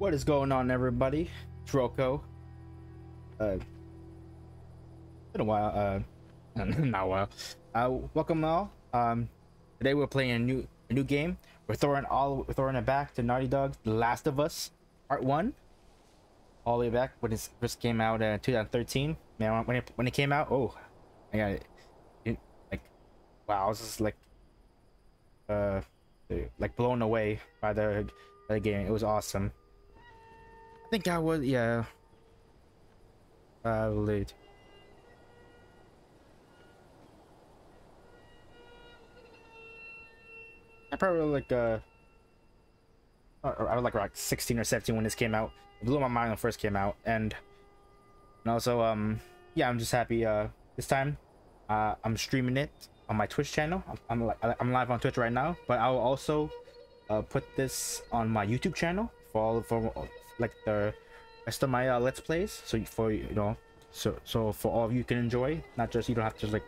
What is going on, everybody? Troko. Uh, been a while. Uh, not a while. Uh, welcome all. Um, today we're playing a new a new game. We're throwing all we're throwing it back to Naughty Dog's The Last of Us, Part One. All the way back when it first came out in 2013. Man, when it when it came out, oh, I got it. it like, wow, I was just like, uh, like blown away by the by the game. It was awesome. I think I was yeah. Uh, late. I probably like uh, I was like like 16 or 17 when this came out. It blew my mind when it first came out, and and also um yeah, I'm just happy uh this time. Uh, I'm streaming it on my Twitch channel. I'm I'm, I'm live on Twitch right now, but I will also uh, put this on my YouTube channel for all for like the rest of my uh, let's plays. So for you know, so so for all of you can enjoy, not just you don't have to like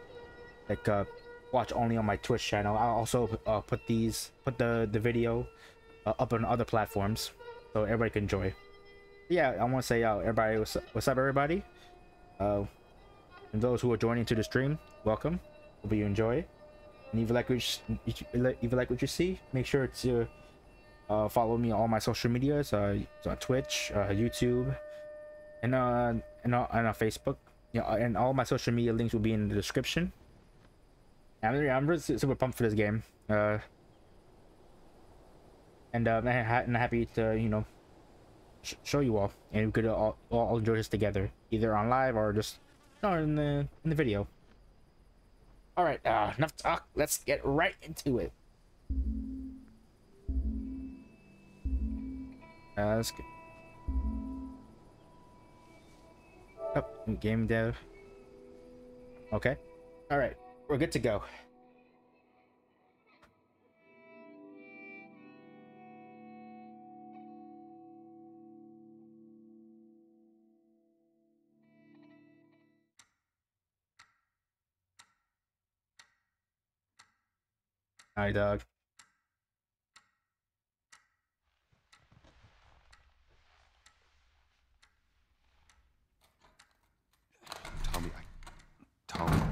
like uh watch only on my Twitch channel. I'll also uh, put these put the the video uh, up on other platforms so everybody can enjoy. Yeah, I want to say uh, everybody what's up, what's up everybody. Uh, and those who are joining to the stream, welcome. Hope you enjoy. And if you like what you, if you like what you see, make sure to uh, follow me on all my social medias, uh, on Twitch, uh, YouTube, and uh, and, uh, and on Facebook. Yeah, and all my social media links will be in the description. I'm, I'm really super pumped for this game. Uh, and uh, I'm happy to you know sh show you all, and we could all, all enjoy this together, either on live or just no in the in the video. All right, uh, enough talk. Let's get right into it. Let's. Oh, game dev. Okay. All right, we're good to go. Hi, dog. Tommy, I,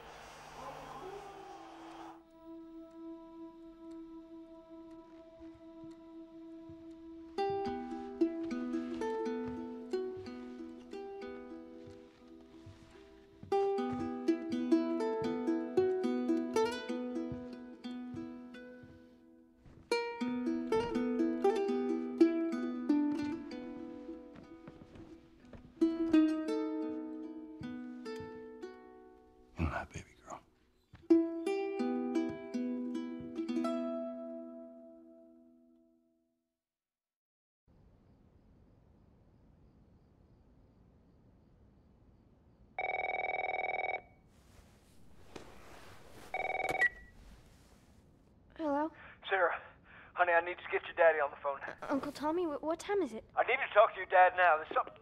Tommy, wh- what time is it? I need to talk to your dad now. There's something.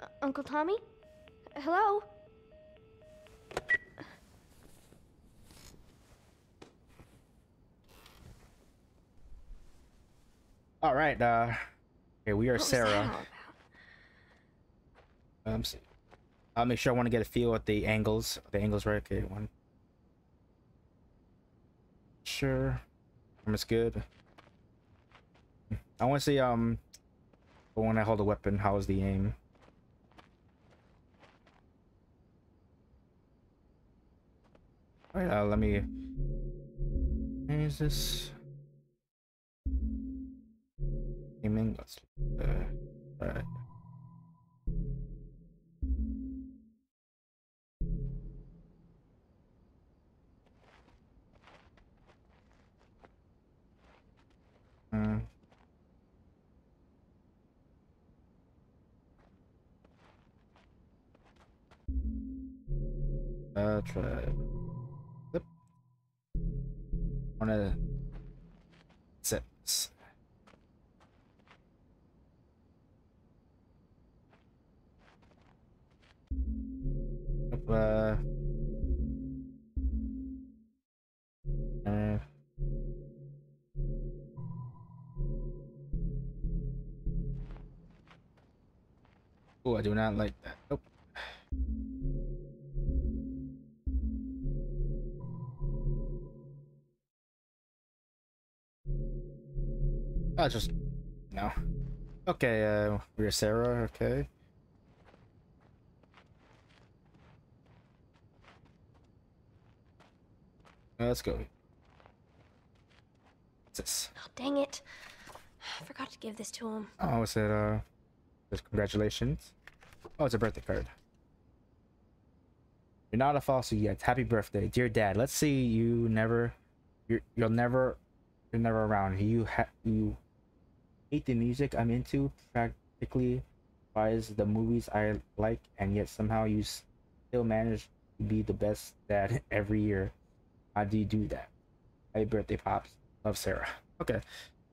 Uh, Uncle Tommy? Hello? All right. Uh, okay, we are What Sarah. all about? Um, see. I'll make sure I want to get a feel at the angles. The angles right. Okay, one. Sure. Camera's good. I want to see um, when I hold a weapon, how is the aim? All right. Uh, let me. Where is this? Aiming. Let's. Uh, all Uh, try. Yep. Wanna set this. Yep, uh. Uh. Oh, I do not like that. Nope. Oh, just no. Okay, uh, we're Sarah. Okay. Uh, let's go. What's this? Oh, dang it. I forgot to give this to him. Oh, is it, uh, congratulations. Oh, it's a birthday card. You're not a fossil yet. Happy birthday, dear dad. Let's see you never, you're, you'll never, you're never around. You ha you hate the music I'm into, practically buys the movies I like, and yet somehow you still manage to be the best dad every year. How do you do that? Happy birthday, pops. Love, Sarah. Okay.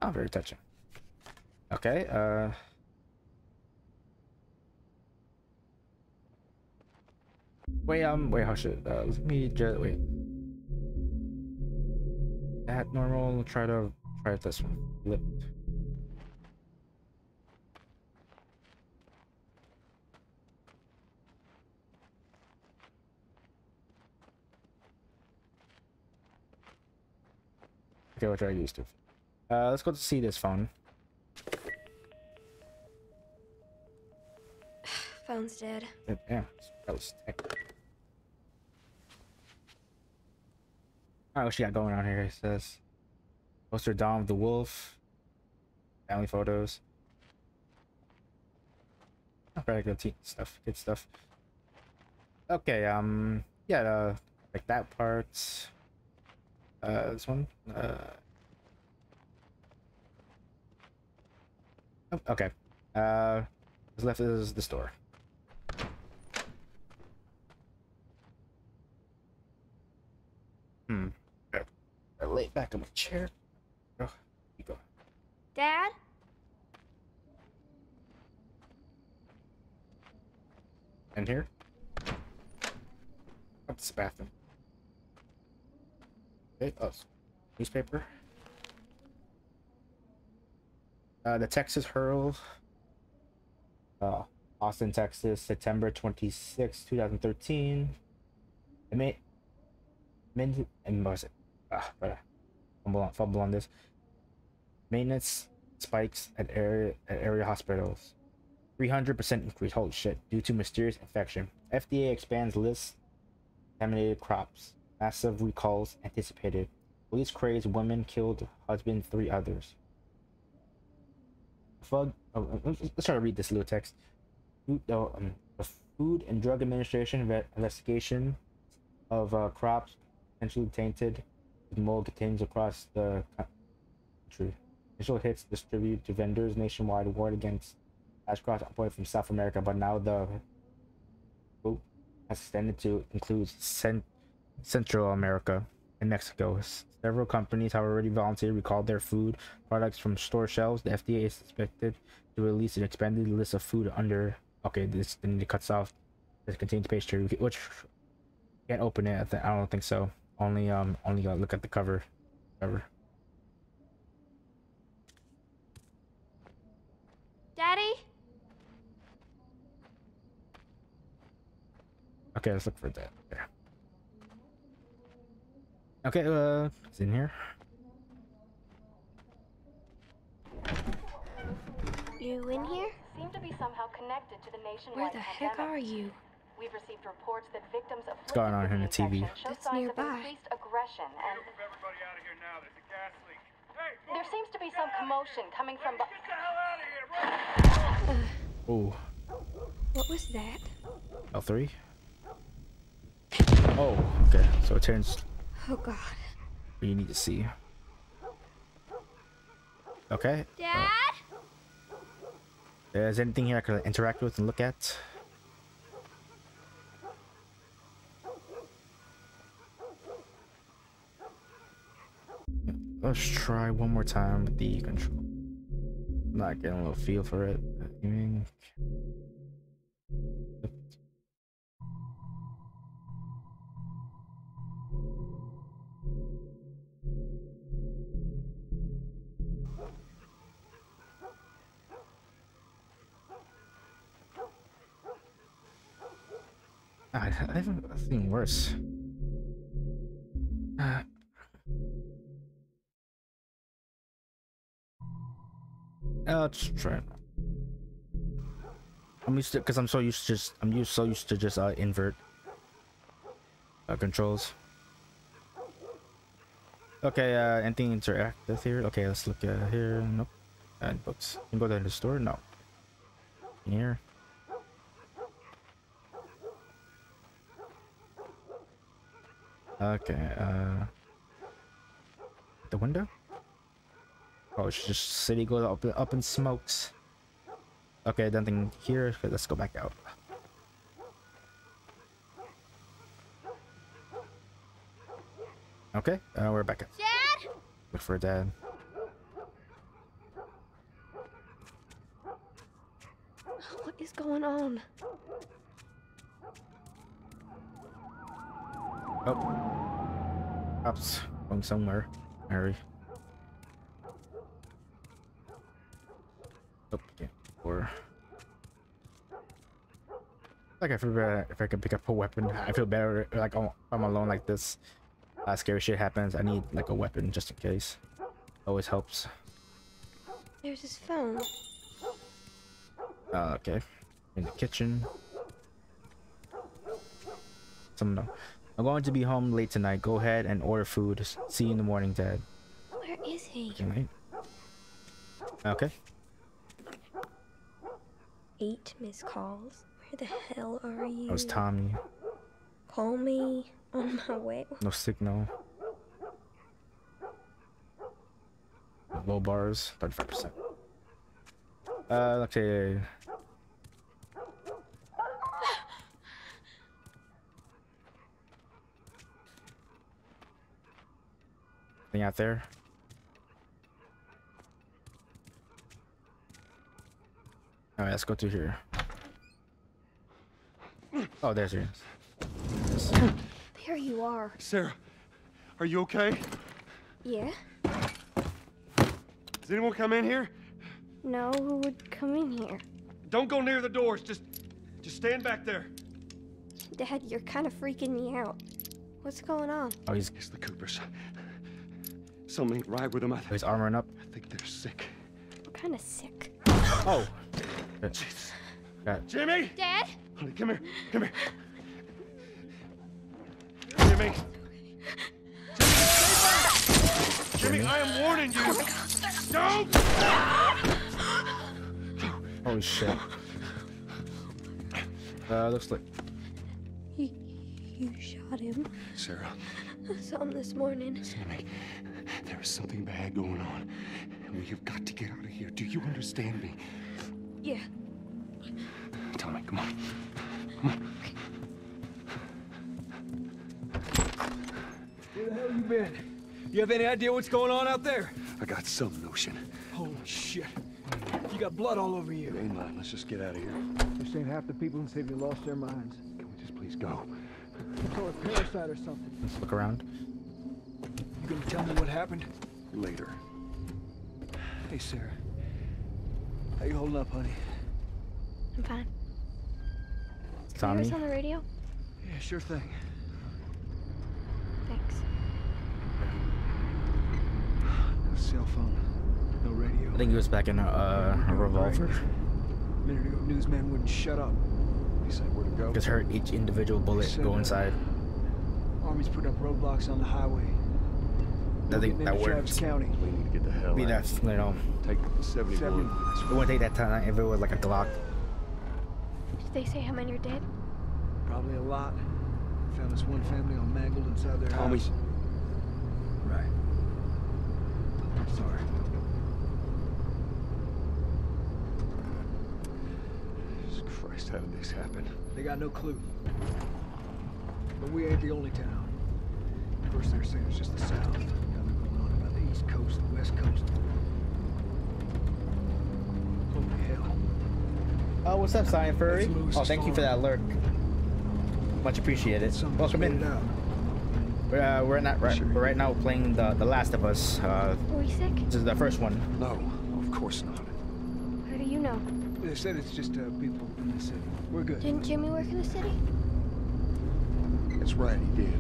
Oh, very touching. Okay, uh... Wait, um, wait, how should, uh, let me just, wait. That normal, try to, try this one. Flip. Okay, what do I use to? Uh, let's go to see this phone. Phone's dead. Uh, Yeah, that was tech. Alright, what she got going on here? It says poster Dawn of the Wolf, family photos. Oh, very good stuff, good stuff. Okay, um, yeah, uh, like that part. Uh, this one. Uh. oh, okay. Uh, what's left is the store. Hmm. I lay back on my chair. Oh, you go. Dad? In here. What's the bathroom? Okay. Oh, newspaper. Uh, the Texas Herald. Uh, Austin, Texas, September 26, 2013. It may. Min and was it? Ah, fumble on, fumble on this. Maintenance spikes at area at area hospitals. 300% increase. Holy shit! Due to mysterious infection, FDA expands list. Contaminated crops. Massive recalls anticipated. Police craze. Women killed. Husband. Three others. Fug. Oh, let's try to read this little text. Food, oh, um, the Food and Drug Administration inve- investigation of uh, crops potentially tainted with mold continues across the country. Initial hits distributed to vendors nationwide warned against ash crops imported from South America, but now the group has extended to include Cent- Central America and Mexico. Several companies have already voluntarily recalled their food products from store shelves. The FDA is expected to release an expanded list of food under. Okay, this then it cuts off This contains page two, which can't open it. I, th I don't think so. Only um, only uh, look at the cover, cover. Daddy. Okay, let's look for that. Yeah. Okay, uh, it's in here. You in here? seem to be somehow connected to the nationwide Where the heck pandemic. are you? We've received reports that victims afflicted going on here in the the TV? infection show It's nearby. increased aggression and everybody out of here now. There's a gas leak. Hey, there seems to be some commotion coming from Get bu- the hell out of here! Run! Ooh, What was that? L3. Oh, okay. So it turns Oh god. what you need to see. Okay. Dad? Uh, is anything here I could interact with and look at? Let's try one more time with the control. I'm Not getting a little feel for it. Seen worse. Uh, let's try. I'm used to because I'm so used to just I'm used so used to just uh invert uh, controls. Okay, uh, anything interactive here? Okay, let's look uh, here. Nope. And books. Can go to the store. No. In here. Okay, uh the window? Oh, it's just city goes up up in smokes. Okay, nothing here. Let's go back out. Okay, uh, we're back out. Dad? Look for dad. What is going on? Oh. Cops going somewhere. Hurry. Oh, yeah. Or. Like I feel better if I can pick up a weapon. I feel better like I'm I'm alone like this. Uh, scary shit happens. I need like a weapon just in case. Always helps. There's his phone. Uh, okay. In the kitchen. Some no. I'm going to be home late tonight. Go ahead and order food. See you in the morning, Dad. Where is he? Okay. Eight missed calls. Where the hell are you? That was Tommy. Call me on my way. No signal. Low bars, 35%. Uh, okay. Anything out there? Alright, let's go through here. Oh, there's yours. There you are. Sarah, are you okay? Yeah? Does anyone come in here? No, who would come in here? Don't go near the doors. Just, just stand back there. Dad, you're kind of freaking me out. What's going on? Oh, he's, It's the Coopers. Something ain't right with them. I, he's armoring up. I think they're sick. I'm kind of sick. Oh! Shit. Jesus. Got Jimmy! Dad? Honey, come here. Come here. Jimmy! Jimmy, Jimmy! I am warning you! Don't! Holy shit. Uh, looks like. You, you shot him. Sarah, I saw him this morning. listen to me. There is something bad going on. And we have got to get out of here. Do you understand me? Yeah. Tell me, come on. Where the hell have you been? You have any idea what's going on out there? I got some notion. Holy shit. You got blood all over you. Ain't mine. Let's just get out of here. This ain't half the people in the city lost their minds. Can we just please go? So a parasite or something. Let's look around. You gonna tell me what happened? Later. Hey, Sarah. How you holding up, honey? I'm fine. Tommy. Who's on the radio? Yeah, sure thing. Thanks. No cell phone. No radio. I think he was back in a, uh, a revolver. A minute ago, newsman wouldn't shut up. He said where to go? Just hurt each individual bullet Said, go uh, inside. Army's put up roadblocks on the highway. I think Getting that into Travis works. County. We need to get the hell Be out. that, you know, Take 71. It wouldn't take that time if it was like a Glock. Did they say how many are dead? Probably a lot. Found this one family all mangled inside their Tommy. house. Right. I'm sorry. Jesus Christ, how did this happen? They got no clue. But we ain't the only town. First they're saying it's just the south. East coast, the west coast. Holy hell. Oh, what's up, Cyan Furry? Oh, thank you for that farm. alert. Much appreciated. Some Welcome made in. We're, uh, we're not right, we're right now playing the The Last of Us. Uh, Were we sick? this is the first one. No, of course not. How do you know? They said it's just uh, people in the city. We're good. Didn't Jimmy work in the city? That's right, he did.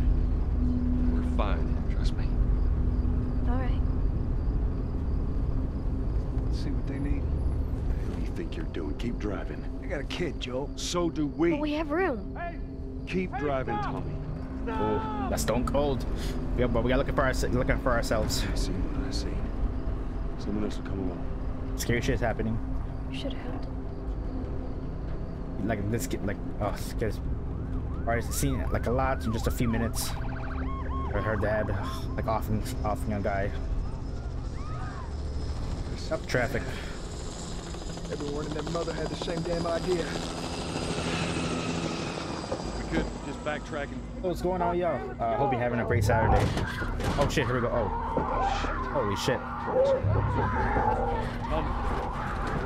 We're fine, trust me. All right. Let's see what they need. What do you think you're doing? Keep driving. They got a kid, Joel. So do we. But we have room. Keep driving, Tommy. Oh, that's stone cold. Yeah, but we gotta look for our, looking for ourselves. I see what I see. Someone else will come along. Scary shit's happening. You should have helped. Like this, get like oh, because already seen it like a lot in just a few minutes. I heard that like offing offing a guy. Up traffic. Everyone and their mother had the same damn idea. We could just backtrack and What's going on, y'all? Uh, hope you're having a great Saturday. Oh shit, here we go. Oh, holy shit.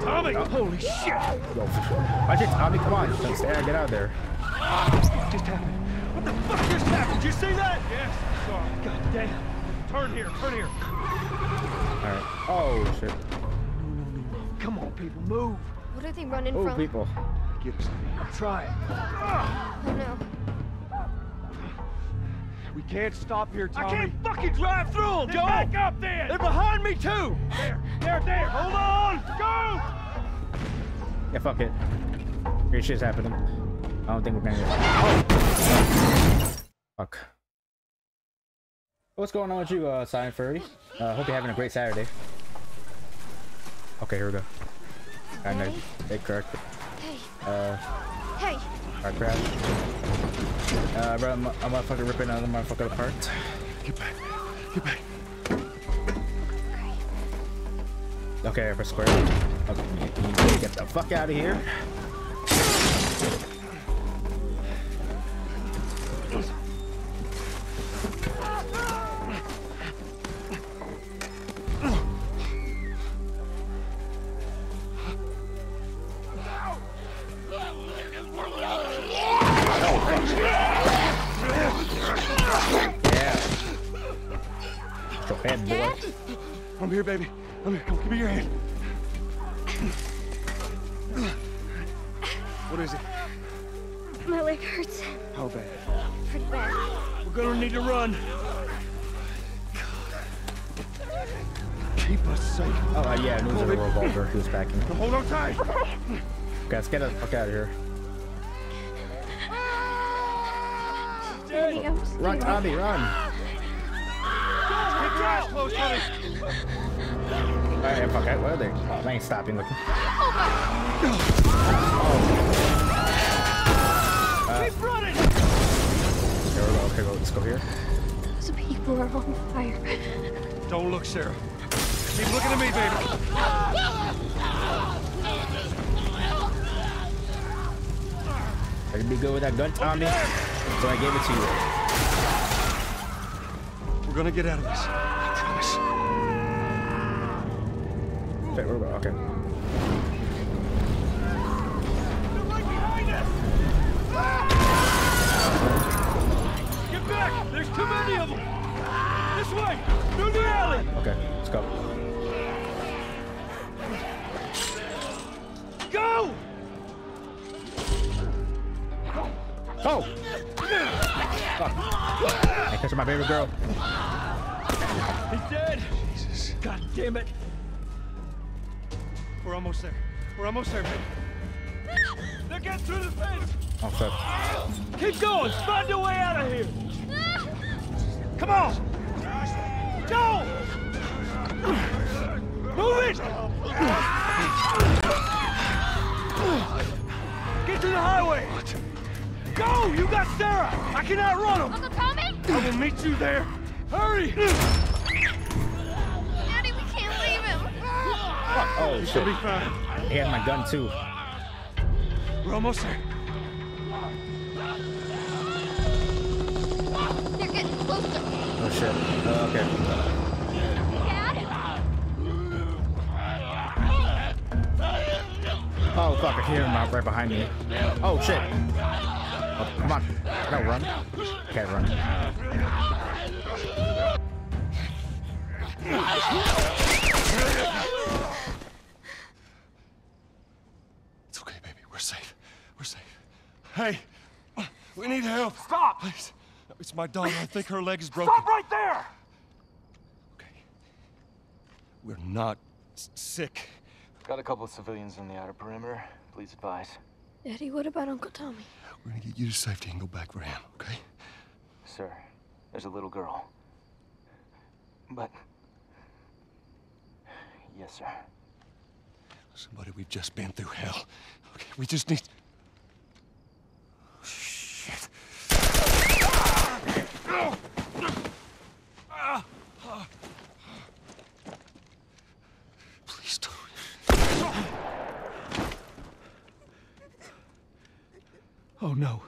Tommy! Holy shit! Yo, watch it, Tommy. Come on, Don't stay, get out of there. What just happened? What the fuck just happened? Did you see that? Yes, I saw it. God damn. Turn here, turn here. All right. Oh shit. Come people, move. What are they running Oh from? people. Get us out of here. Try it. Oh no. We can't stop here, Tommy. I can't fucking drive through them, Then Joel! back up then! They're behind me, too! There, there, there! Hold on! Go! Yeah, fuck it. Great shit's happening. I don't think we're gonna get. Oh. Fuck. What's going on with you, uh, Silent Furry? Uh, hope you're having a great Saturday. Okay, here we go. I know. They correct. Hey. Uh, Hey. our crash. Uh, bro, I'm, I'm motherfucking ripping another motherfucker apart. Get back. Get back. Okay, for square. Okay, you need to get the fuck out of here. I'm here, baby. I'm here. Come, give me your hand. What is it? My leg hurts. How bad? Pretty bad. We're gonna need to run. Keep us safe. Oh, uh, yeah, news of a revolver. He was backing. Hold on tight. Okay, let's get the fuck out of here. Daddy, Run. Tommy, run! Keep your eyes closed, Tommy. Alright, fuck it. Where are they? Oh, they ain't stopping looking. Oh. Uh, Keep running! There we go. Okay, go. Let's go here. Those people are on fire. Don't look, Sarah. Keep looking at me, baby. I can be good with that gun, Tommy. So I gave it to you. We're gonna get out of this. I promise. Okay, we're go. Okay. Ah! Get back! There's too many of them! This way! Through the alley! Okay, let's go. Go! Go! Go! to my baby girl. He's dead. Jesus. God damn it. We're almost there. We're almost there, baby. They're getting through the fence. Oh fuck. Keep going. Find a way out of here. Come on. Go. Move it. Get to the highway. Go. You got Sarah. I cannot run him. Uncle Tommy? I will meet you there. Hurry. Daddy, we can't leave him. Oh She'll shit. be fine. He had my gun too. We're almost there. They're getting closer. Oh shit. Uh, okay. Dad? Oh fuck, I hear him out right behind me. Oh shit. Oh, come on. No, run. Can't run. It's okay, baby. We're safe. We're safe. Hey, we need help. Stop. Please. It's my daughter. I think her leg is broken. Stop right there. Okay. We're not sick. Got a couple of civilians on the outer perimeter. Please advise. Daddy, what about Uncle Tommy? We're gonna get you to safety and go back for him, okay? Sir, there's a little girl. But... Yes, sir. Somebody, we've just been through hell. Okay, we just need. Shit. Please don't. Oh no.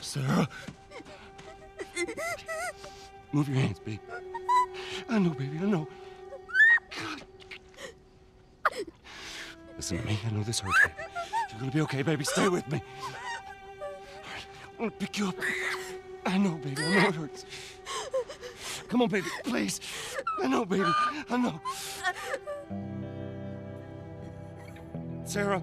Sarah. Move your hands, baby. I know, baby, I know. God. Listen to me. I know this hurts. You're gonna be okay, baby. Stay with me. Right, I'm gonna pick you up. I know, baby. I know it hurts. Come on, baby. Please. I know, baby. I know. Sarah.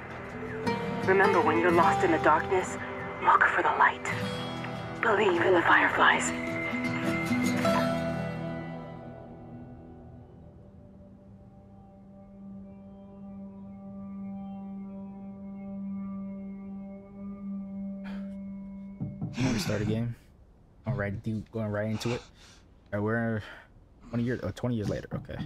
Remember, when you're lost in the darkness, look for the light. Believe in the Fireflies. Want to start a game? Going right, going right into it. All right, we're 20 years, oh, uh, 20 years later. Okay.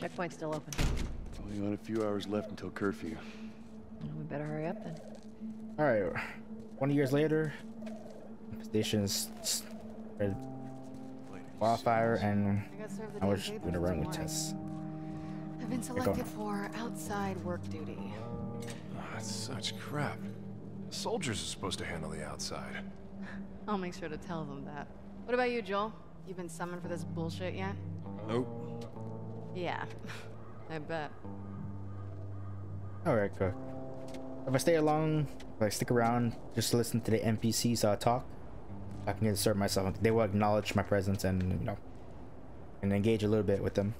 Checkpoint's still open. Only got a few hours left until curfew. Well, we better hurry up then. All right, 20 years later, station's spread wildfire, and I was gonna run with Tess. I've been selected for outside work duty. Oh, that's such crap. Soldiers are supposed to handle the outside. I'll make sure to tell them that. What about you, Joel? You been summoned for this bullshit yet? Nope. Yeah, I bet. All right, cool. If I stay along, if I stick around, just listen to the NPCs uh, talk, I can insert myself. They will acknowledge my presence and you know, and engage a little bit with them.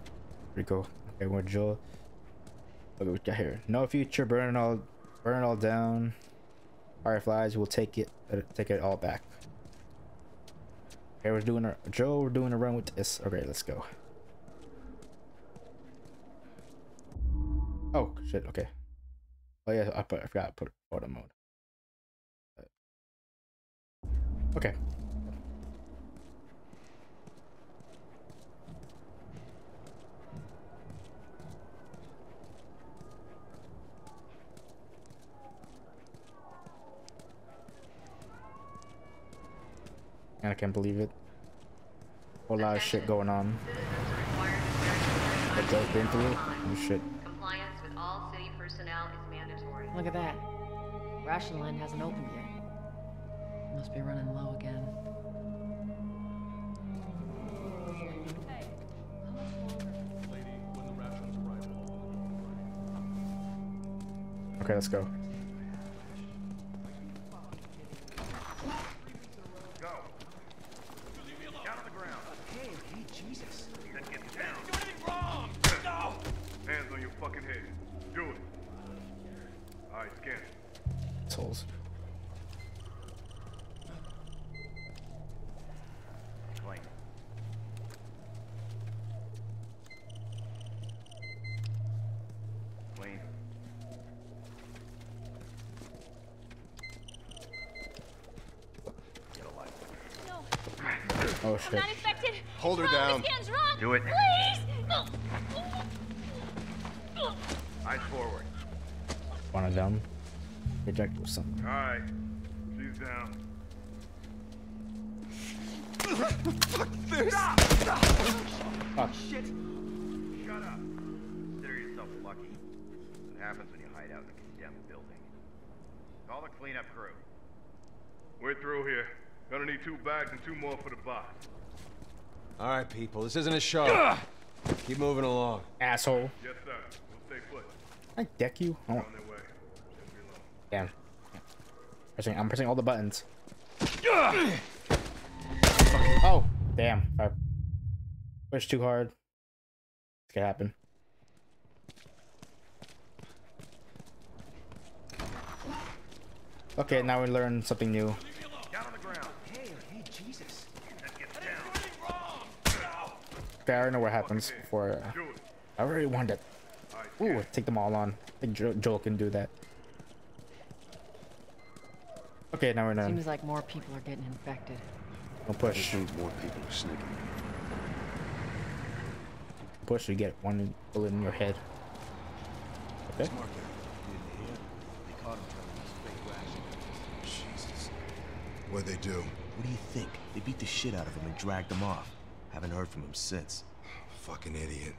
Pretty cool. Okay, we're Joel. What do we got here? No future, burn it all, burn it all down. Fireflies will take it, uh, take it all back. Okay, we're doing a Joe. We're doing a run with this. Okay, let's go. Oh shit. Okay. Oh yeah, I, put, I forgot to put auto mode. Okay. And I can't believe it. A lot of shit going on. That Joe's been through. Oh shit. Look at that. Ration line hasn't opened yet. Must be running low again. Okay, let's go. Scan it. Assholes. Clean. Clean. Get a life. Oh shit. Not infected. Hold her Wrong, down. The scan's wrong. Do it. Please. No. Eyes forward. One of them. Reject or something. Alright. She's down. Fuck This. Stop! Stop! Fuck. Shit. Shut up. Consider yourself lucky. What happens when you hide out in a condemned building? Call the cleanup crew. We're through here. Gonna need two bags and two more for the box. All right, people, this isn't a show. Keep moving along. Asshole. Yes, sir. We'll stay put. I deck you. Oh. On their way. Shouldn't be long. Damn. Pressing, I'm pressing all the buttons. Oh, damn. I pushed too hard. This could happen. Okay, now we learn something new. Down on the ground. Hey, hey, Jesus. Then get down. Okay, I already know what happens before. Uh, I already wanted. Ooh, take them all on. I think Joel can do that. Okay, now we're done. Seems like more people are getting infected. Don't push. Means more people are sneaking. Push, you get one bullet in your head. Okay. What'd they do? What do you think? They beat the shit out of him and dragged him off. Haven't heard from him since. Fucking idiot.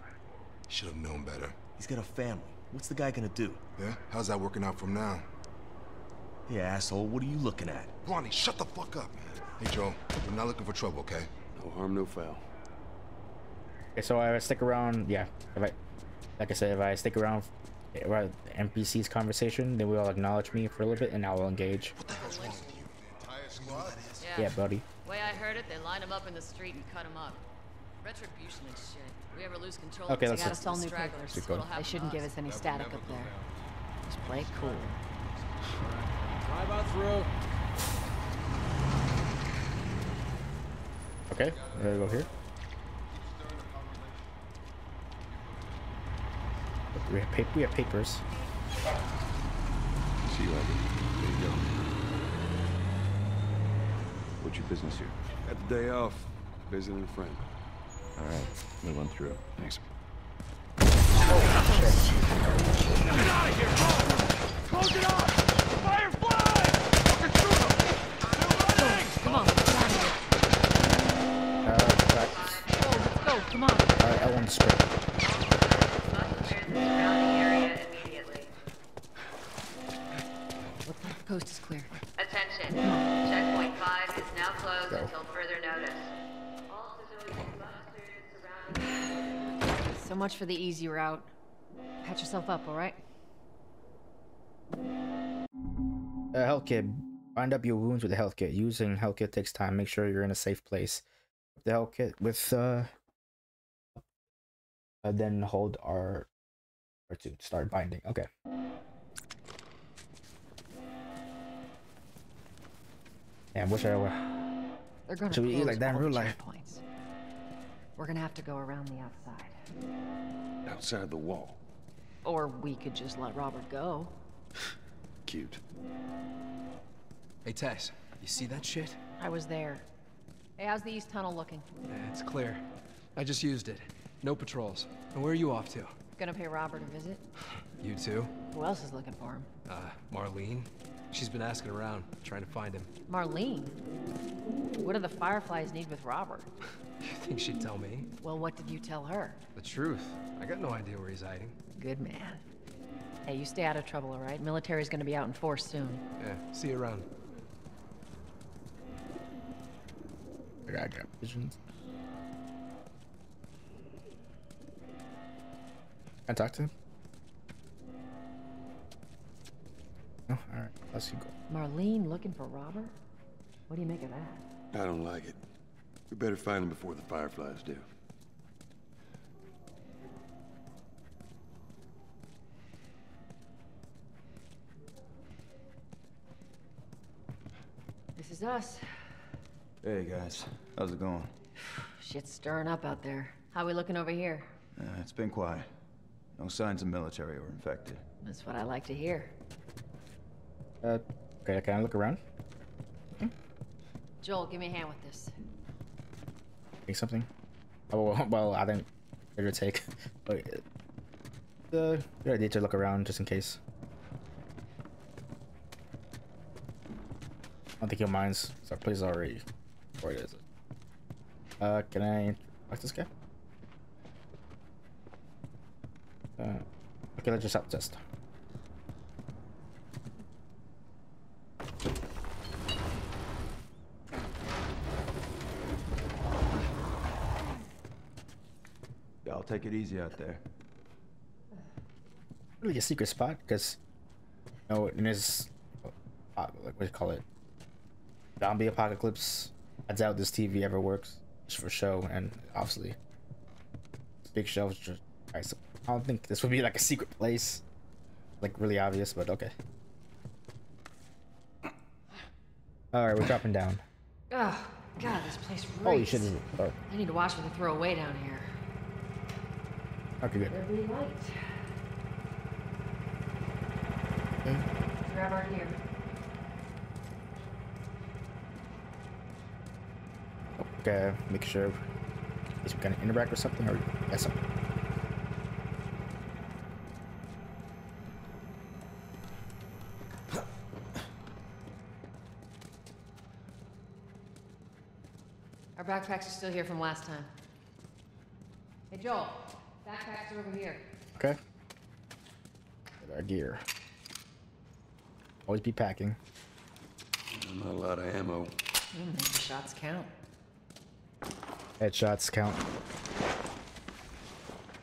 Should have known better. He's got a family. What's the guy gonna do? Yeah? How's that working out from now? Yeah, asshole, what are you looking at? Ronnie, shut the fuck up. Hey, Joe, we're not looking for trouble, okay? No harm, no foul. Okay, so I stick around. Yeah, if I, like I said, if I stick around eh, around the NPC's conversation, they will acknowledge me for a little bit, and I will engage. What the hell's wrong with you? Entire squad? Yeah, buddy. Way I heard it, they line him up in the street and cut him up. Retribution and shit. We ever lose control Okay, of let's the just- All new stragglers, papers. Keep going. what'll They shouldn't to give us. us any static up there. Just play it cool. Drive on through. Okay, there we go here. We have, pa we have papers. See you later. There you go. What's your business here? Got the day off. Visiting a friend. All right, move on through. Thanks. Get out of here! Close it off! Firefly! Fucking shoot 'em! They're running! Come on, let's get out of here. Uh, back. Go, let's go, come on. Alright, I want the script. Looks like coast is clear. Attention. Checkpoint 5 is now closed Go. until further notice. All civilians must search surroundings. So much for the easy route. Patch yourself up, alright? Uh, health kit. Bind up your wounds with the health kit. Using health kit takes time. Make sure you're in a safe place. The health kit with uh, uh then hold R or to start binding. Okay. Yeah, I wish I were. They're gonna Should we eat like that in real life? Points. We're gonna have to go around the outside. Outside the wall. Or we could just let Robert go. Cute. Hey, Tess, you see that shit? I was there. Hey, how's the east tunnel looking? Yeah, it's clear. I just used it. No patrols. And where are you off to? Gonna pay Robert a visit? You too? Who else is looking for him? Uh, Marlene? She's been asking around, trying to find him. Marlene? What do the Fireflies need with Robert? You think she'd tell me? Well, what did you tell her? The truth. I got no idea where he's hiding. Good man. Hey, you stay out of trouble, all right? Military's gonna be out in force soon. Yeah, see you around. I got got visions. I talk to him? Oh, alright. Let's see go. Marlene looking for Robert? What do you make of that? I don't like it. We better find him before the Fireflies do. This is us. Hey guys, how's it going? Shit's stirring up out there. How are we looking over here? Uh, it's been quiet. No signs of military or infected. That's what I like to hear. Uh, okay, can I look around? Joel, give me a hand with this. Think something? Oh, well, well I didn't figure to take. But uh, good idea to look around just in case. I don't think he'll mind. So our place already. Where is it? Uh, can I talk to this guy? Uh, okay, let's just help Tess. Y'all take it easy out there. really a secret spot because you know in this uh, like what do you call it zombie apocalypse i doubt this tv ever works just for show and obviously big shelves just I so i don't think this would be like a secret place like really obvious but okay all right we're dropping down Oh, God, this place reeks. holy shit is dark. I need to watch what they throw away down here. Okay, good. Be light. Okay. Grab our gear. Okay, make sure. Is we gonna interact with something or that's something? Backpacks are still here from last time. Hey, Joel. Backpacks are over here. Okay. Get our gear. Always be packing. Not a lot of ammo. Mm, make the shots count. Headshots count.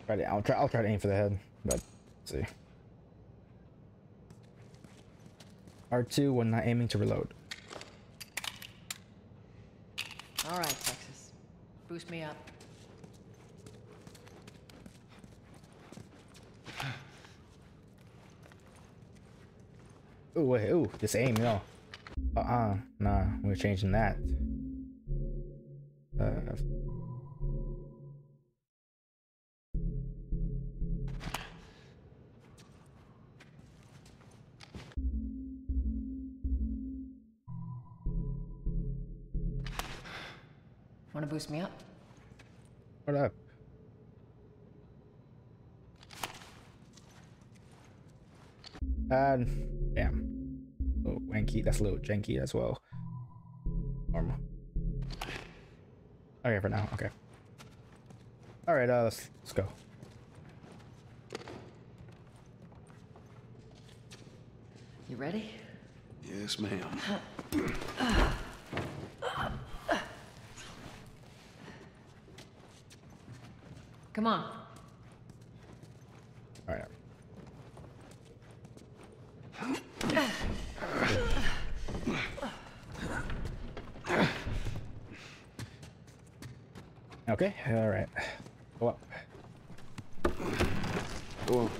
Try to, I'll try. I'll try to aim for the head, but let's see. R2 when not aiming to reload. All right, Texas. Boost me up. Ooh, wait, ooh, just aim, no. Uh-uh, nah, we're changing that. Uh, Want to boost me up? what up? Uh, damn. A little wanky, that's a little janky as well. Normal. Okay, for now, okay. Alright, uh, let's, let's go. You ready? Yes, ma'am. Come on. Alright. Okay, alright. Go up. Go on.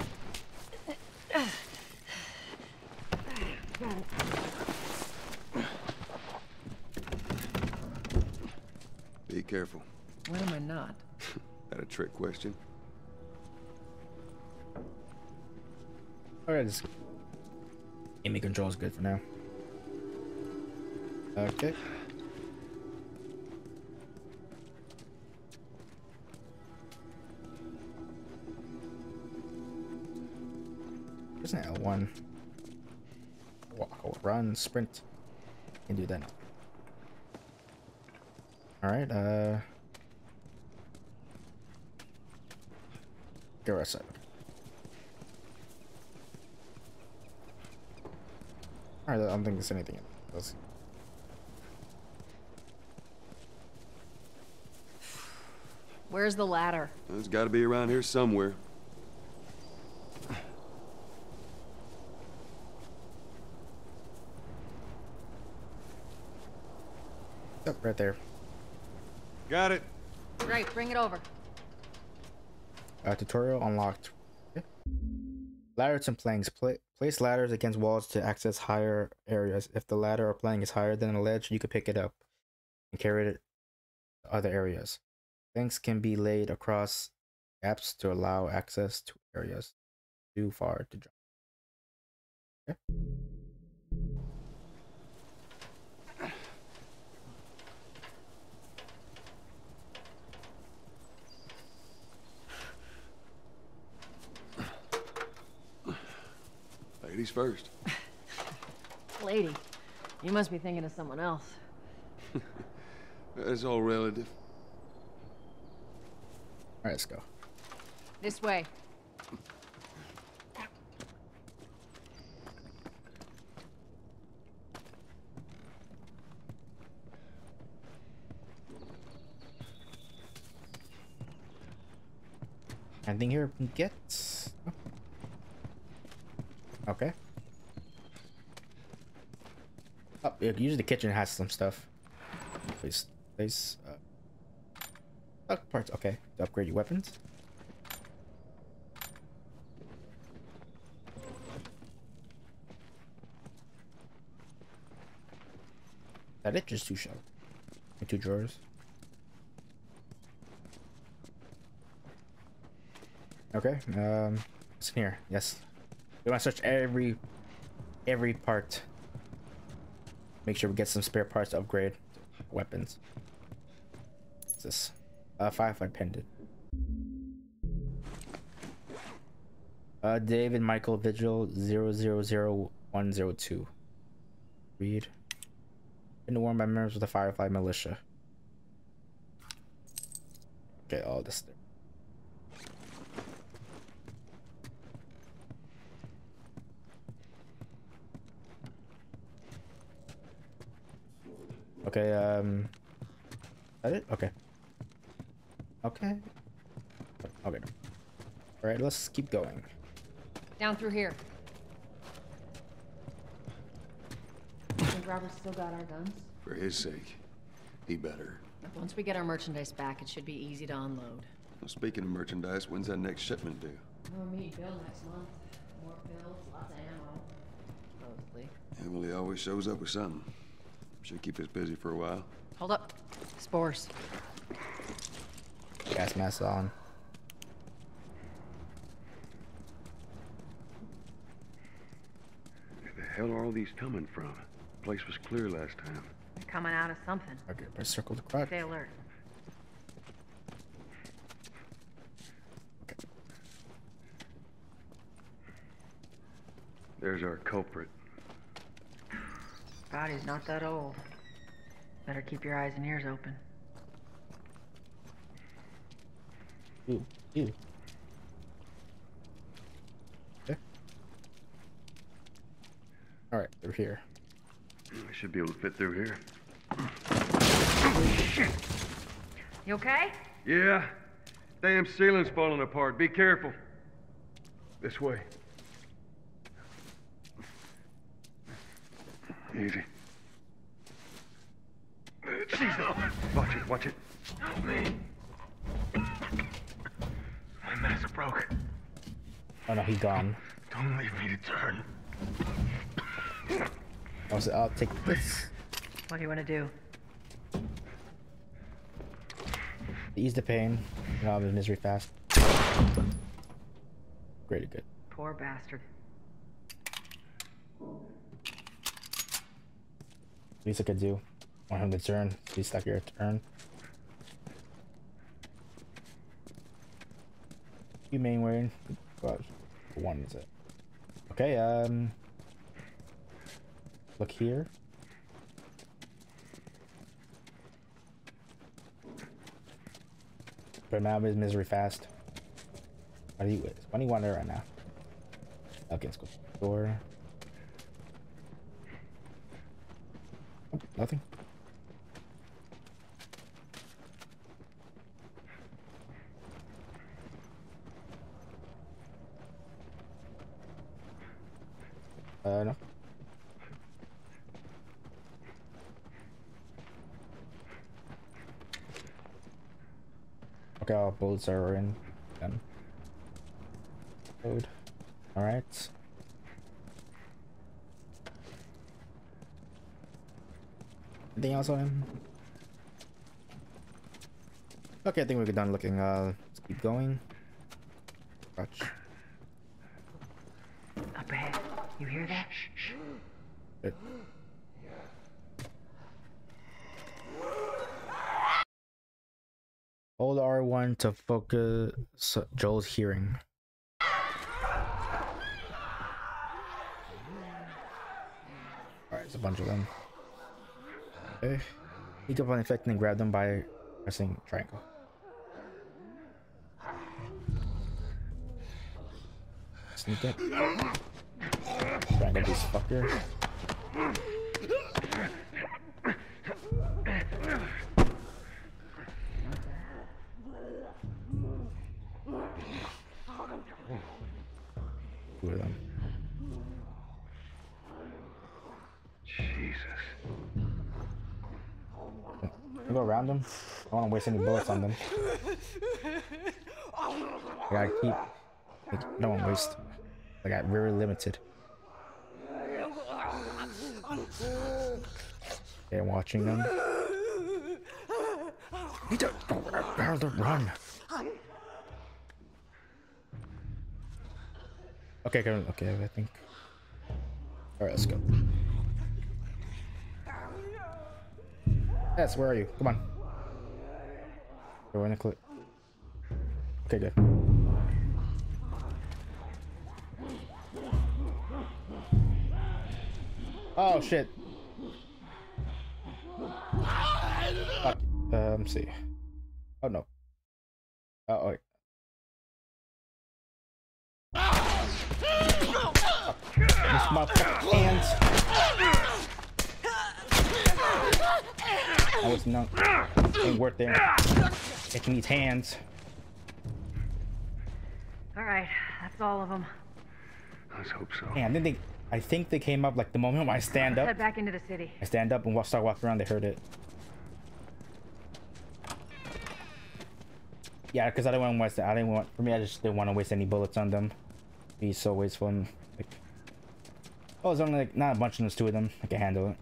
Be careful. When am I not? That a trick question? Alright, just aiming control is good for now. Okay. There's an L1. Walk, run, sprint. Can do that. Alright, uh. Go outside. Alright, I don't think there's anything else. Where's the ladder? It's got to be around here somewhere. Oh, right there. Got it. Great, bring it over. Uh, tutorial unlocked. Okay. Ladders and planks. Pla place ladders against walls to access higher areas. If the ladder or plank is higher than a ledge, you can pick it up and carry it to other areas. Planks can be laid across gaps to allow access to areas too far to jump. Okay. Ladies first. Lady, you must be thinking of someone else. That's all relative. Alright, let's go. This way. Anything here we can get? Okay. Oh, usually the kitchen has some stuff. Please, please. Uh, parts. Okay, to upgrade your weapons. That it? Just two shell. And two drawers. Okay. Um, what's in here? Yes. We want to search every every part. Make sure we get some spare parts to upgrade weapons. What's this? Uh, Firefly pendant. Uh, David Michael Vigil 000102. Read. Been warned by members of the Firefly Militia. Okay, all this. Okay, um... That it? Okay. Okay. Okay. Alright, let's keep going. Down through here. Think Robert's still got our guns? For his sake, he better. Once we get our merchandise back, it should be easy to unload. Well, speaking of merchandise, when's that next shipment due? We'll meet Bill next month. More pills, lots of ammo. Supposedly. Yeah, well, he always shows up with something. Should keep us busy for a while. Hold up. Spores. Gas mask on. Where the hell are all these coming from? The place was clear last time. They're coming out of something. Okay, let's circle the crowd. Stay alert. There's our culprit. Body's not that old. Better keep your eyes and ears open. Ooh, ew. Okay. Alright, they're here. I should be able to fit through here. Oh, shit! You okay? Yeah. Damn ceiling's falling apart. Be careful. This way. Easy. Jesus. Watch it, watch it. Help me. My mask broke. Oh no, he's gone. Don't leave me to turn. Oh, I'll, say, I'll take this. What do you want to do? Ease the pain. Get out of misery fast. Great, good. Poor bastard. Least I could do. Want him to turn. Least like your turn. You main way. God, one is it? Okay. Um. Look here. But now his misery fast. What do you? What do you want right now? Okay, let's go. Door. Oh, nothing. Uh, no. Okay, our bullets are in. Then. Alright. Anything else on him? Okay, I think we're done looking. Uh, let's keep going. Watch. Up ahead. You hear that? Good. Hold R1 to focus Joel's hearing. Alright, it's a bunch of them. He keep on infecting and grab them by pressing triangle. Sneak it. Triangle this fucker. Two of them. Jesus. I go around them. I don't want to waste any bullets on them. I gotta keep. Like, no one waste. I got very limited. Okay, watching them. Need to rather run. Okay, okay, okay, I think. Alright, let's go. Yes, where are you? Come on. Go in the clip. Okay, good. Oh shit. Fuck. Um, Me see. Oh no. Ah, oh wait. This motherfucking hands. Oh, it's not. Ain't worth there. Taking these hands. All right, that's all of them. Let's hope so. Yeah, I think they. I think they came up like the moment I stand Let's up. head back into the city. I stand up and wa- start walking around. They heard it. Yeah, because I didn't want to waste. I didn't want. For me, I just didn't want to waste any bullets on them. Be so wasteful. And, like, oh, it's only like not a bunch of them, it's two of them. I can handle it.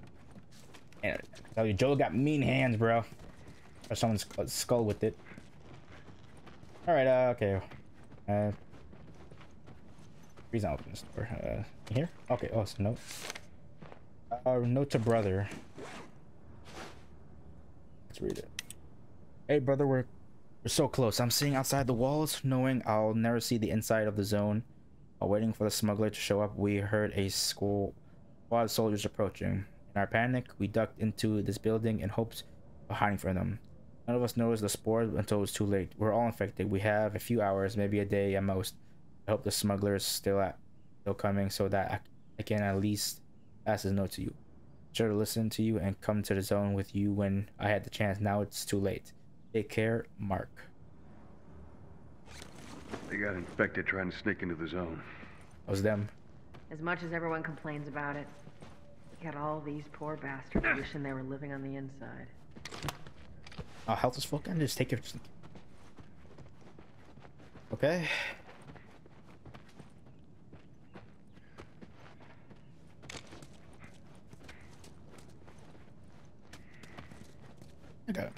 And I tell you, Joe got mean hands, bro. Or someone's skull with it. All right. Uh. Okay. Uh. Reason open this door. Uh. Here. Okay. Oh, a note. Uh. Note to brother. Let's read it. Hey, brother. We're we're so close. I'm sitting outside the walls, knowing I'll never see the inside of the zone. While waiting for the smuggler to show up, we heard a school squad of soldiers approaching. In our panic, we ducked into this building in hopes of hiding from them. None of us noticed the spore until it was too late. We're all infected. We have a few hours, maybe a day at most. I hope the smuggler is still at, still coming, so that I, I can at least pass his note to you. Sure to listen to you and come to the zone with you when I had the chance. Now it's too late. Take care, Mark. They got infected trying to sneak into the zone. That was them. As much as everyone complains about it, you got all these poor bastards wishing they were living on the inside. Oh, health is full. Can just take it. Okay. I got it.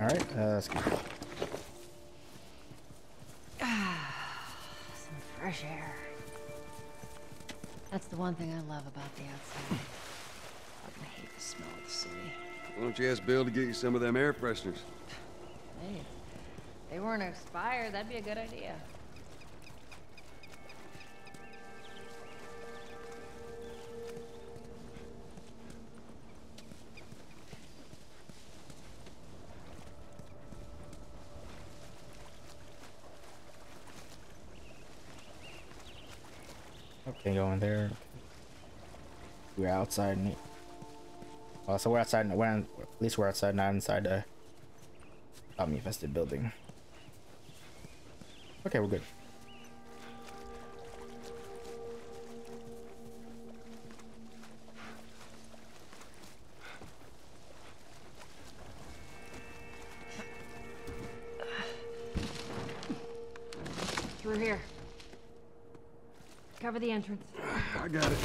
All right, uh, let's go. Ah, Some fresh air. That's the one thing I love about the outside. I fucking hate the smell of the city. Why don't you ask Bill to get you some of them air fresheners? Hey, if they weren't expired, that'd be a good idea. Okay, go in there. We're outside. Well, so we're outside. We're at least we're outside, not inside the zombie infested building. Okay, we're good. Cover the entrance. I got it.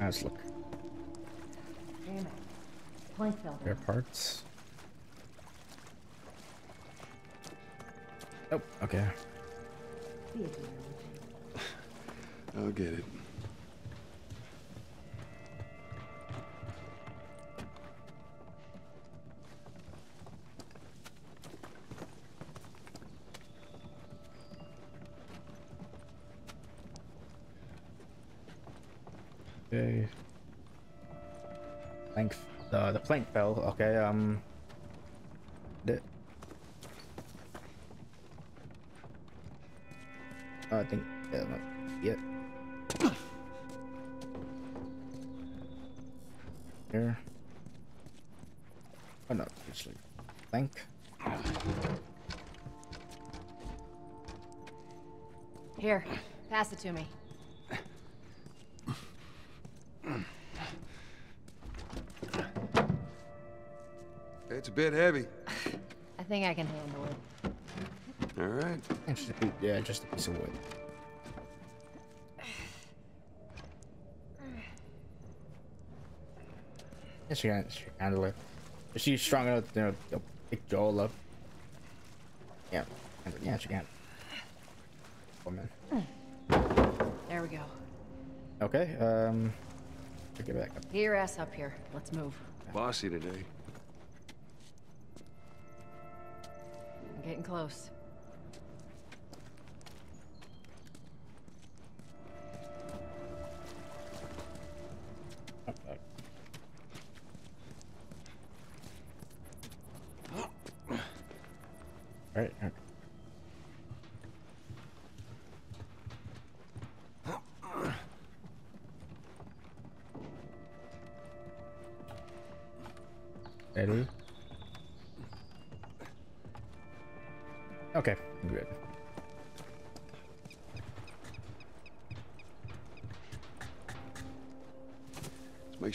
Let's look. Damn it. Plank fell Spare down. parts. Oh, okay. It to me. It's a bit heavy. I think I can handle it. All right. It's just a piece- yeah, just a piece of wood. Yes, she can, she can handle it. If she's strong enough, you know, to pick Joel up. Yeah, yeah, she can. Oh man. There we go. Okay, um, get back up. Get your ass up here. Let's move. Bossy today. I'm getting close.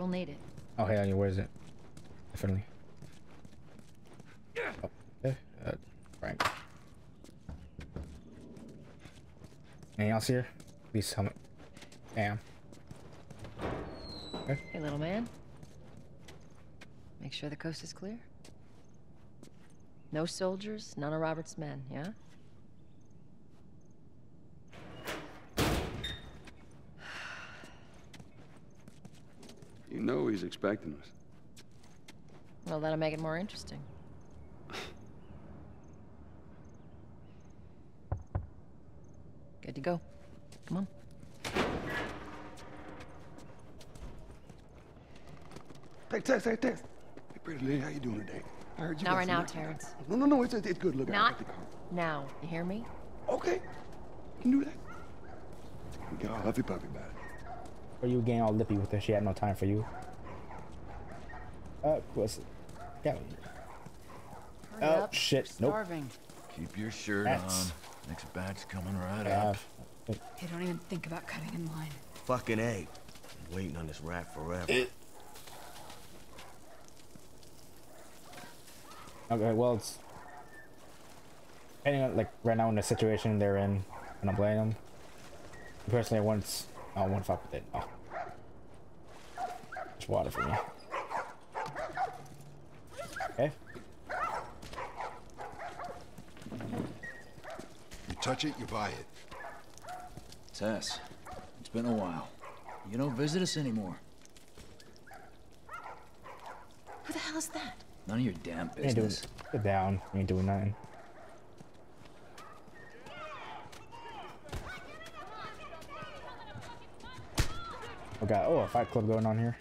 We'll need it. Oh, hey, Anya, where is it? Definitely. Oh, okay, uh, Frank. Anything else here? Please helmet. Damn. Okay. Hey, little man. Make sure the coast is clear. No soldiers, none of Robert's men, yeah? You he's expecting us. Well, that'll make it more interesting. Good to go. Come on. Hey, Tess, hey, Tess. Hey, pretty lady, how you doing today? I heard you Not got right now, nice- Terrence. No, no, no, it's, it's good. Look, I Not got the car. now. You hear me? Okay. Can do that. We get all huffy puffy about it. Or you getting all lippy with her? She had no time for you. Uh, what's Yeah. Hurry Oh up. shit! We're Nope. starving. Keep your shirt That's- on. Next batch coming right Yeah. up. Hey, don't even think about cutting in line. Fucking A. I'm waiting on this rat forever. Okay, well, it's depending on like right now in the situation they're in, and I don't blame them. Personally, I once I won't fuck with it. Oh. Just water for me. Touch it, you buy it. Tess, it's been a while. You don't visit us anymore. Who the hell is that? None of your damn You ain't doing. business. Sit down. You ain't doing nothing. Oh god! Oh, a fight club going on here.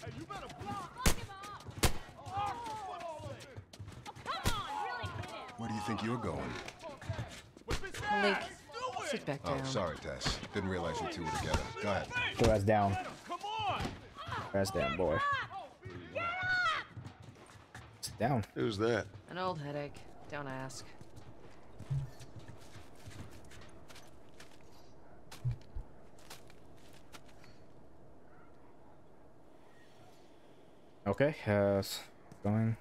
Where do you think you're going? Malik, sit back down. Oh, sorry, Tess. Didn't realize you two were together. Go ahead. Throw ass down. Your ass down, boy. Sit down. Who's that? An old headache. Don't ask. Okay, uh, s- going.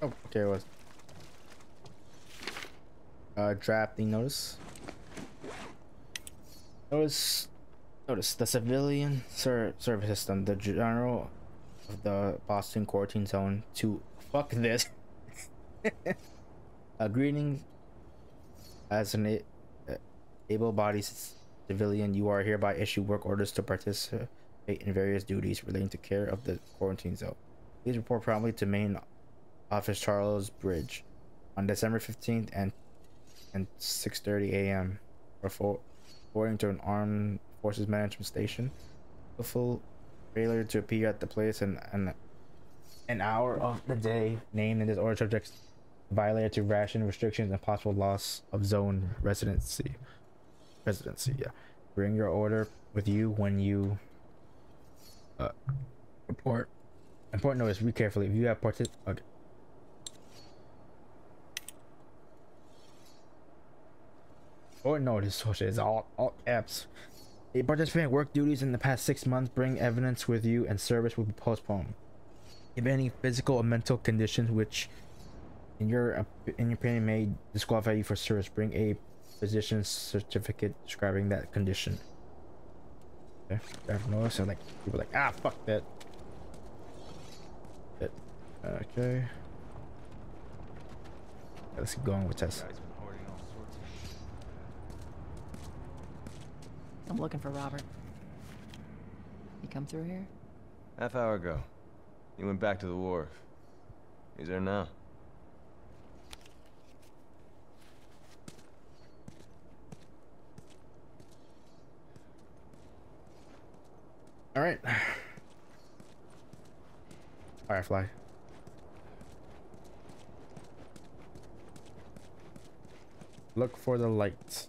Oh, okay, it was. Uh, drafting notice. Notice Notice the civilian ser service system, the general of the Boston quarantine zone to fuck this. a greeting as an able-bodied civilian, you are hereby issued work orders to participate in various duties relating to care of the quarantine zone. Please report promptly to main office Charles Bridge on December 15th and and 6:30 a.m. Reporting to an armed forces management station. The full failure to appear at the place and an an hour of the day named in this order subjects violator to ration restrictions and possible loss of zone residency. Residency, yeah. Bring your order with you when you uh, report. Important notice: read carefully. If you have partic- okay. Or notice, so it's all all caps. A participant work duties in the past six months. Bring evidence with you, and service will be postponed. If any physical or mental conditions which, in your in your opinion, may disqualify you for service, bring a physician's certificate describing that condition. Okay, I've noticed. So like people like ah fuck that. That- Okay. Let's keep going with this. I'm looking for Robert. He come through here? Half hour ago. He went back to the wharf. He's there now. All right. Firefly. Look for the lights.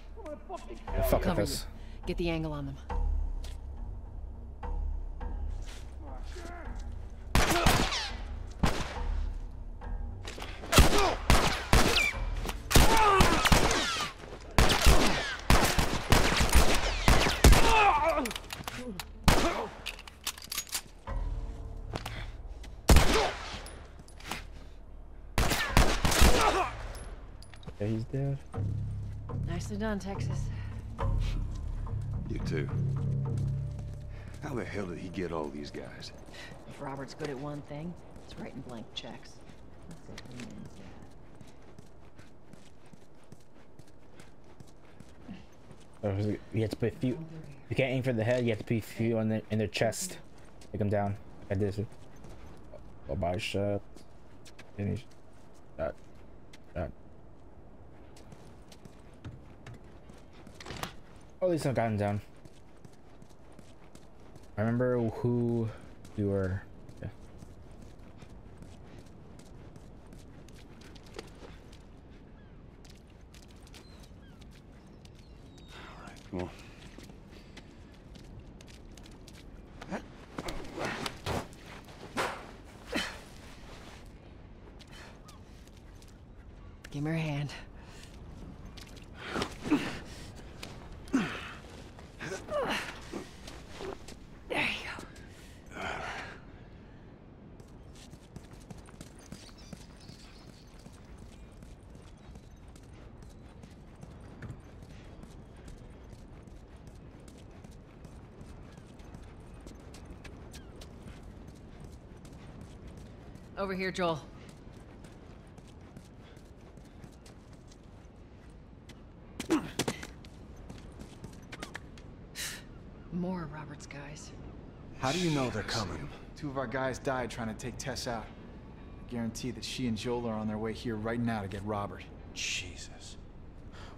Fuck with this. Get the angle on them. Done, Texas. You too. How the hell did he get all these guys? If Robert's good at one thing, it's writing blank checks. Let's see who wins that. Oh, so you have to put a few. You can't aim for the head. You have to put a few on the in their chest. Take them down. Like this. Go by shot. Finish. Shot. Shot. Oh, at least I got him down. I remember who you were. Yeah. Come on. Give me your hand. There you go. Over here, Joel. More Robert's guys. How do you know they're coming? Two of our guys died trying to take Tess out. I guarantee that she and Joel are on their way here right now to get Robert. Jesus.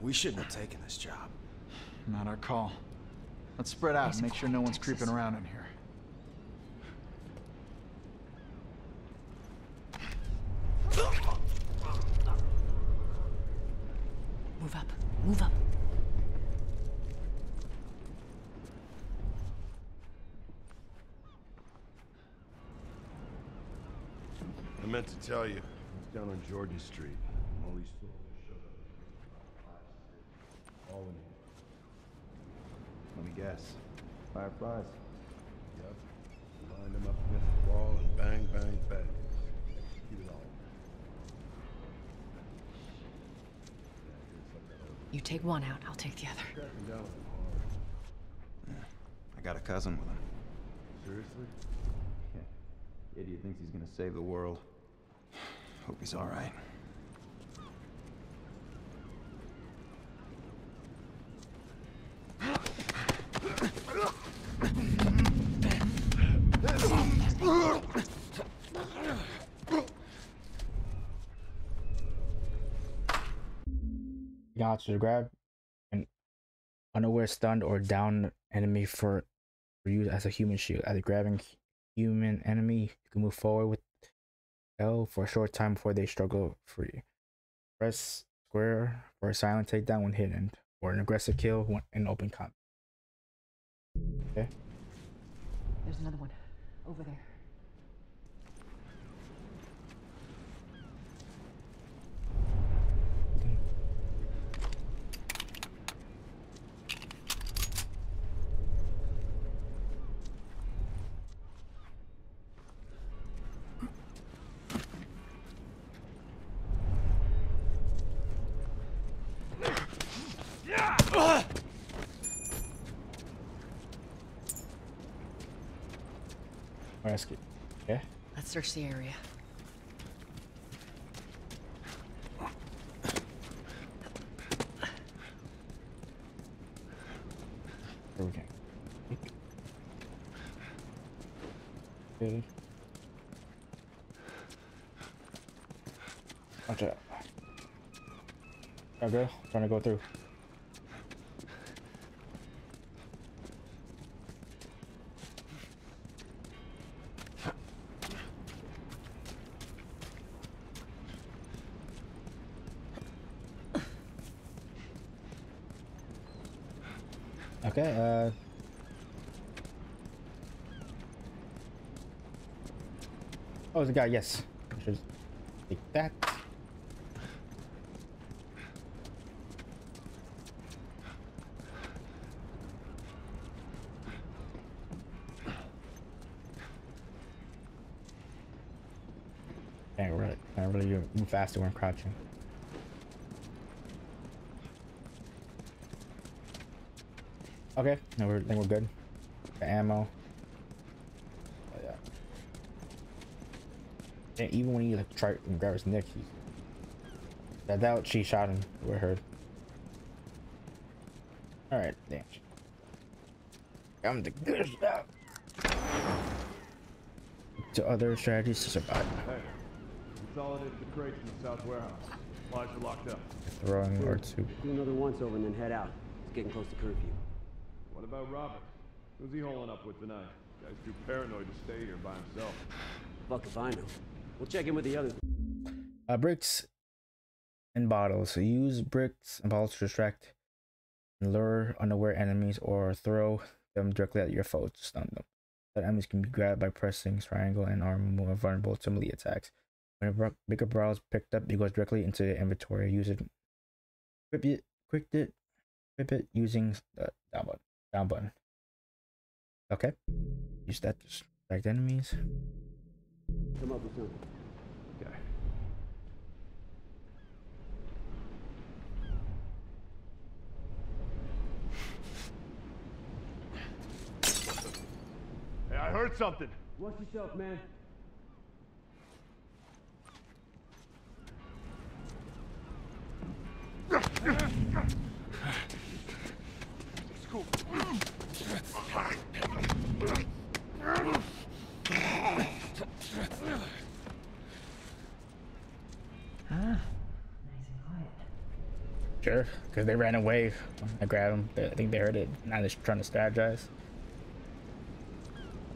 We shouldn't have taken this job. Not our call. Let's spread out and make sure no one's creeping around in here. Move up. Move up. I meant to tell you. It's down on Jordan Street. All these soldiers showed up. All in here. Let me guess. Fireflies? Yep. Lined them up against the wall and bang, bang, bang. Keep all. You take one out, I'll take the other. Cracking down on them hard. I got a cousin with him. Seriously? Yeah. Idiot thinks he's gonna save the world. Hope he's alright. Got to grab an unaware stunned or down enemy for, use as a human shield. Either grabbing human enemy, you can move forward with L for a short time before they struggle free. Press square for a silent takedown when hidden, or an aggressive kill when in open combat. Okay. There's another one. Over there. Rescue. Okay. Let's the area. Okay. Watch out. Okay, trying to go through. Okay, uh... Oh, the guy, yes. I should take that. Really, can't really move faster when crouching. Okay, no, we're, I think we're good. The ammo. Oh, yeah. And even when he like tried and grab his neck, he that doubt she shot him. We heard. All right, damn. I'm the good stuff. To other strategies to survive. Hey, consolidated the crates in the south warehouse. Supplies are locked up. Throwing or two. Hmm. Do another once over and then head out. It's getting close to curfew. What about Robert? Who's he holing up with tonight? Guy's too paranoid to stay here by himself. Fuck if I know. We'll check in with the others. Uh, bricks and bottles. So use bricks and bottles to distract and lure unaware enemies or throw them directly at your foes to stun them. That enemies can be grabbed by pressing triangle and are more vulnerable to melee attacks. When a bigger barrel is picked up, it goes directly into the inventory. Use it, equip it, quick it, equip it using the down button. Down button. Okay. Use that to distract enemies. Come up with something. I heard something. Watch yourself, man. School. Ah. Sure, because they ran away. I grabbed them. I think they heard it. Now they're trying to strategize.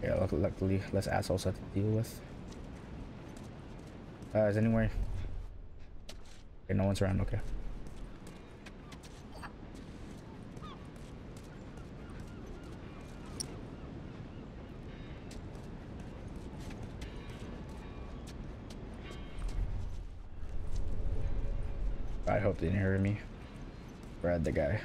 Yeah, luckily, less assholes have to deal with. Uh, is anywhere? Okay, no one's around, okay. I hope they didn't hear me. Brad the guy.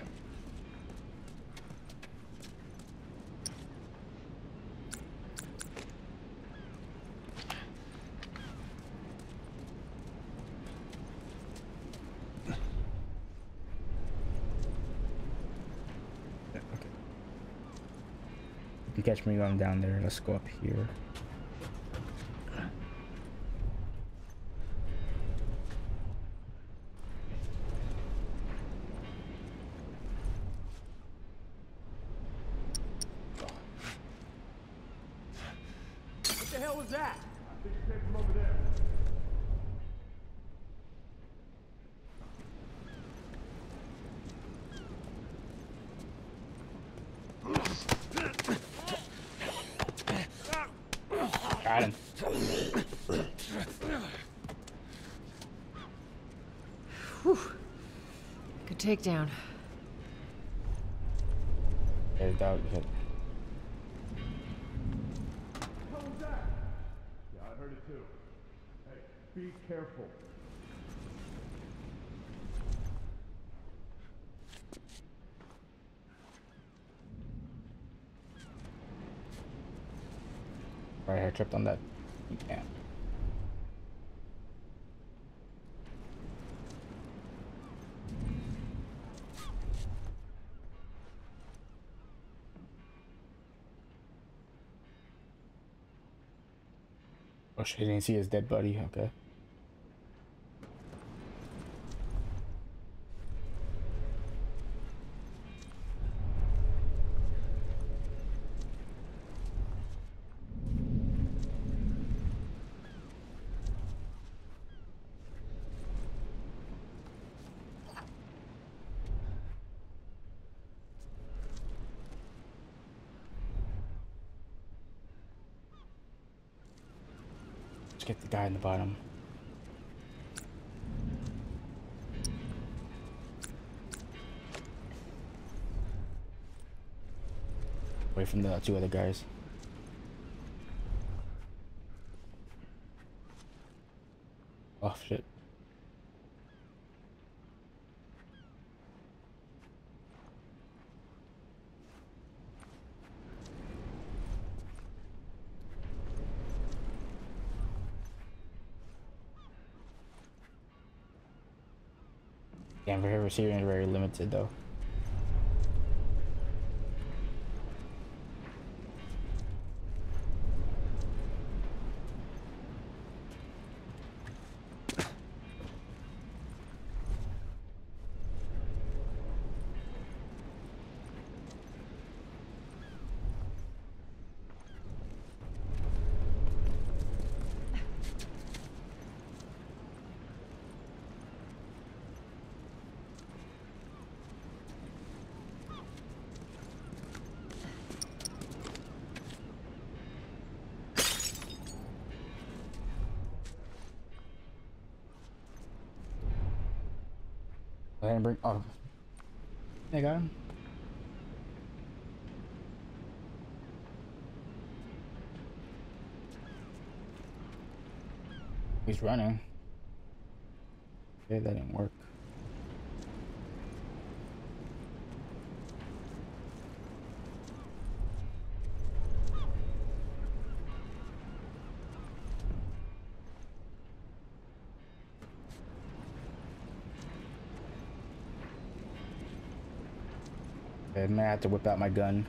Catch me going down there, let's go up here. What the hell was that? I think it came from over there. Got him. Whew. Good takedown. There's that. hit. What was that? Yeah, I heard it too. Hey, be careful. Right, I tripped on that. Yeah. Oh shit, I didn't see his dead buddy. Okay. In the bottom. Away from the two other guys. Oh shit. Yeah, very receiving is very limited though. Bring. Oh, I got him. He's running. Okay, that didn't work. Okay, I might have to whip out my gun.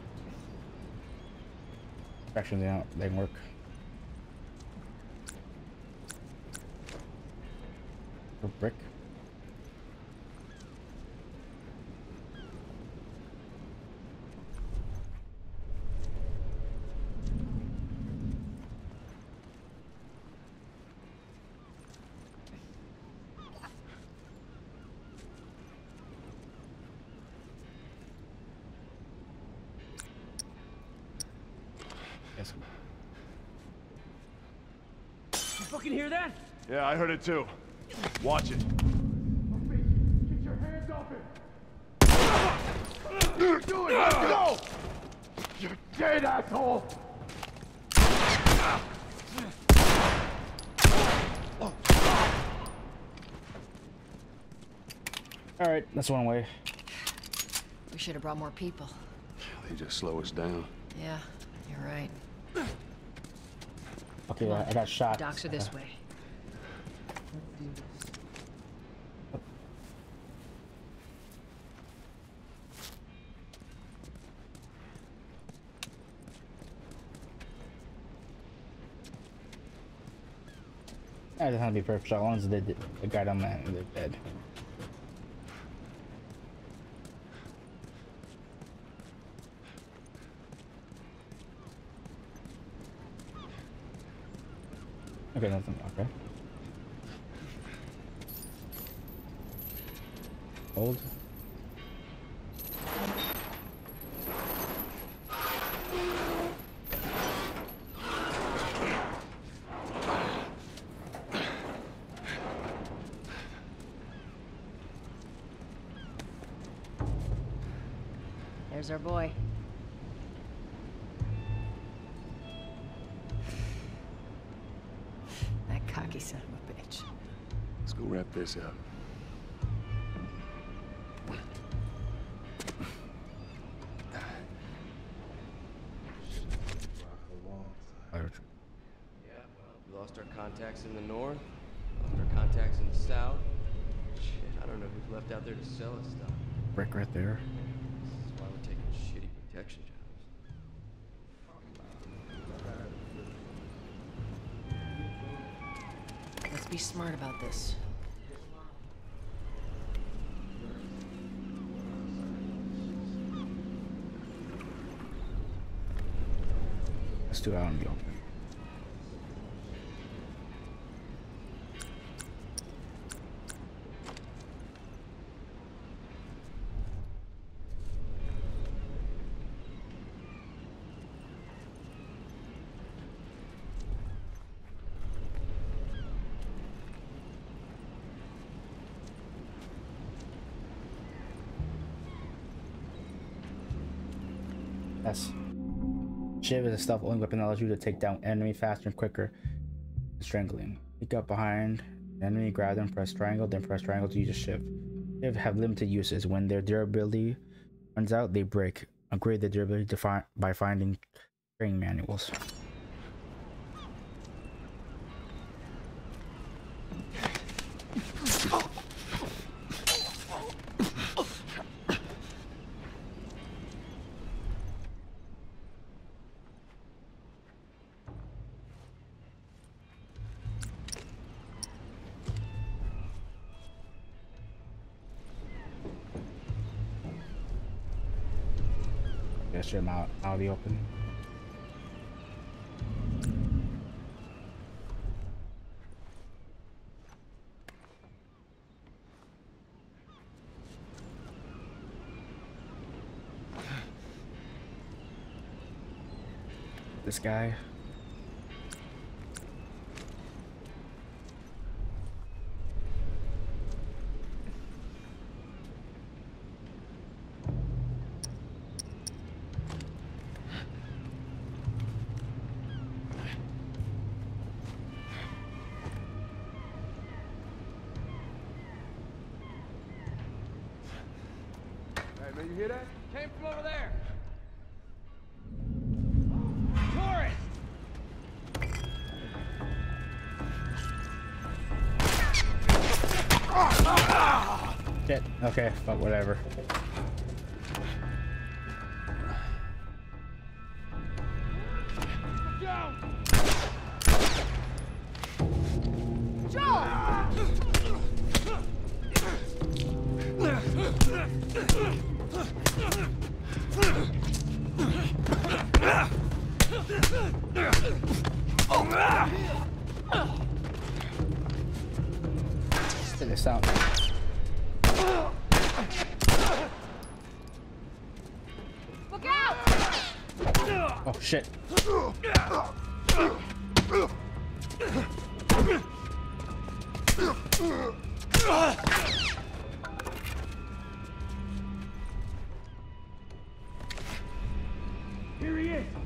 Actually, they don't. They didn't work. A brick. Yes. You fucking hear that? Yeah, I heard it too. Watch it. Get your hands off him! You're doing Let's go! You're dead, asshole! All right, that's one way. We should have brought more people. They just slow us down. Yeah, you're right. Okay, I, I got shot. Docks are this way. I just want to be perfect. As long as they the guy down there, they're dead. Okay. Okay. Hold. There's our boy. Be smart about this. Let's do it out in the open. Yes. A stealth only weapon allows you to take down enemy faster and quicker. Strangling. Sneak up behind enemy, grab them, press triangle, then press triangle to use a shiv. Shiv have limited uses. When their durability runs out, they break. Upgrade the durability by finding training manuals. Out, of the open. This guy. Fuck whatever. Here he is!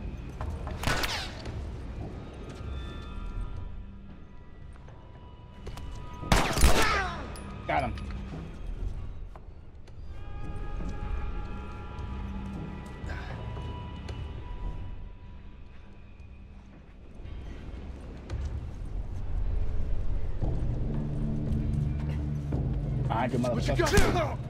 What you got?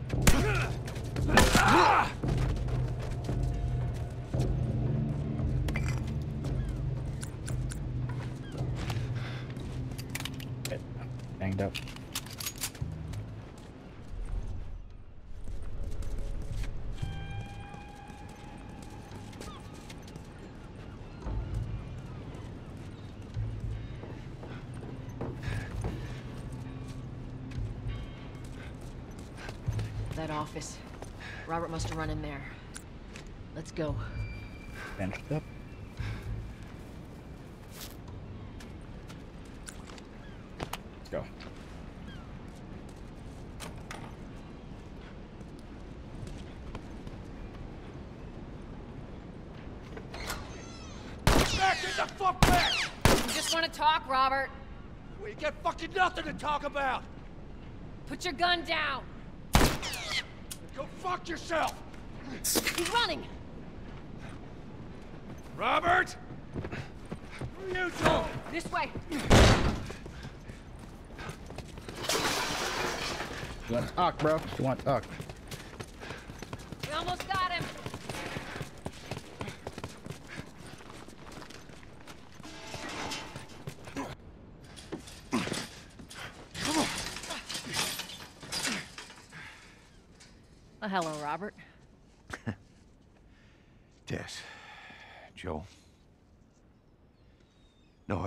Robert must have run in there. Let's go. Benched up. Let's go. Back! Get the fuck back! You just want to talk, Robert? We got fucking nothing to talk about! Put your gun down! Go fuck yourself! He's running! Robert! You two! This way! You want to talk, bro? You want to talk? We almost got him! Well, hello, Robert. Tess. Joel. No hard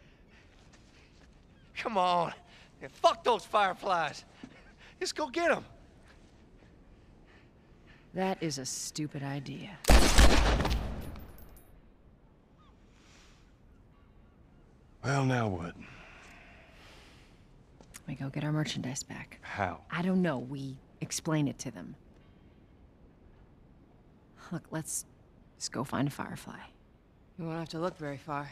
Come on. Yeah, fuck those Fireflies. Let's go get them. That is a stupid idea. Well, now what? We go get our merchandise back. How? I don't know. We explain it to them. Look, let's let's go find a firefly. You won't have to look very far.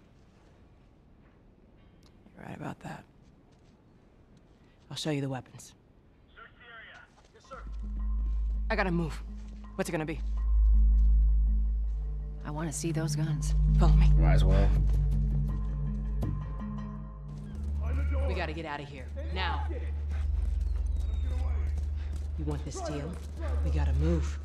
About that. I'll show you the weapons. Search the area. Yes, sir. I gotta move. What's it gonna be? I want to see those guns. Follow me. Might as well. We gotta get out of here. Now. You want this deal? We gotta move.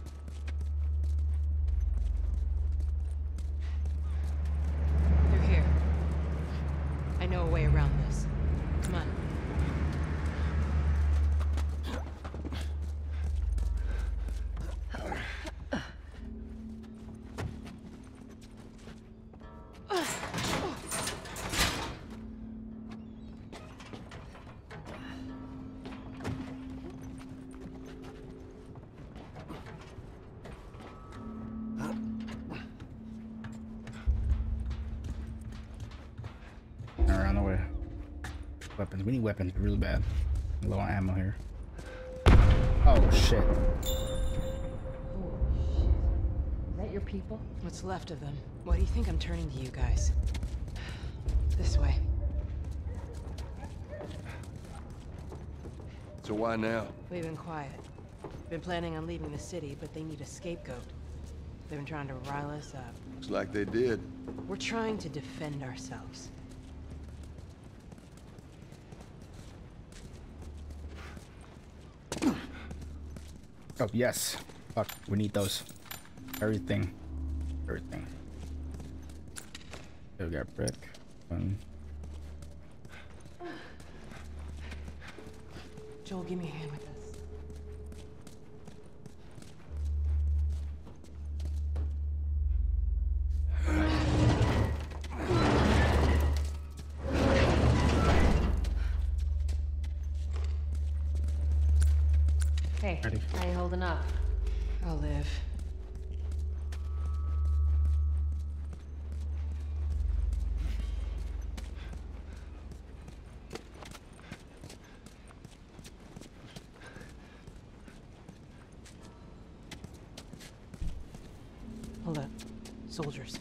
We need weapons really bad. Low on ammo here. Oh shit. Is that your people? What's left of them? Why do you think I'm turning to you guys? This way. So why now? We've been quiet. Been planning on leaving the city, but they need a scapegoat. They've been trying to rile us up. Looks like they did. We're trying to defend ourselves. Oh yes. Fuck. We need those. Everything. Everything. Okay, we got brick. One. Joel, give me a hand with this. Hey, Ready. how you holding up? I'll live. Hold up. Soldiers.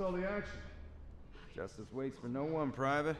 All the action. Justice waits for no one, Private.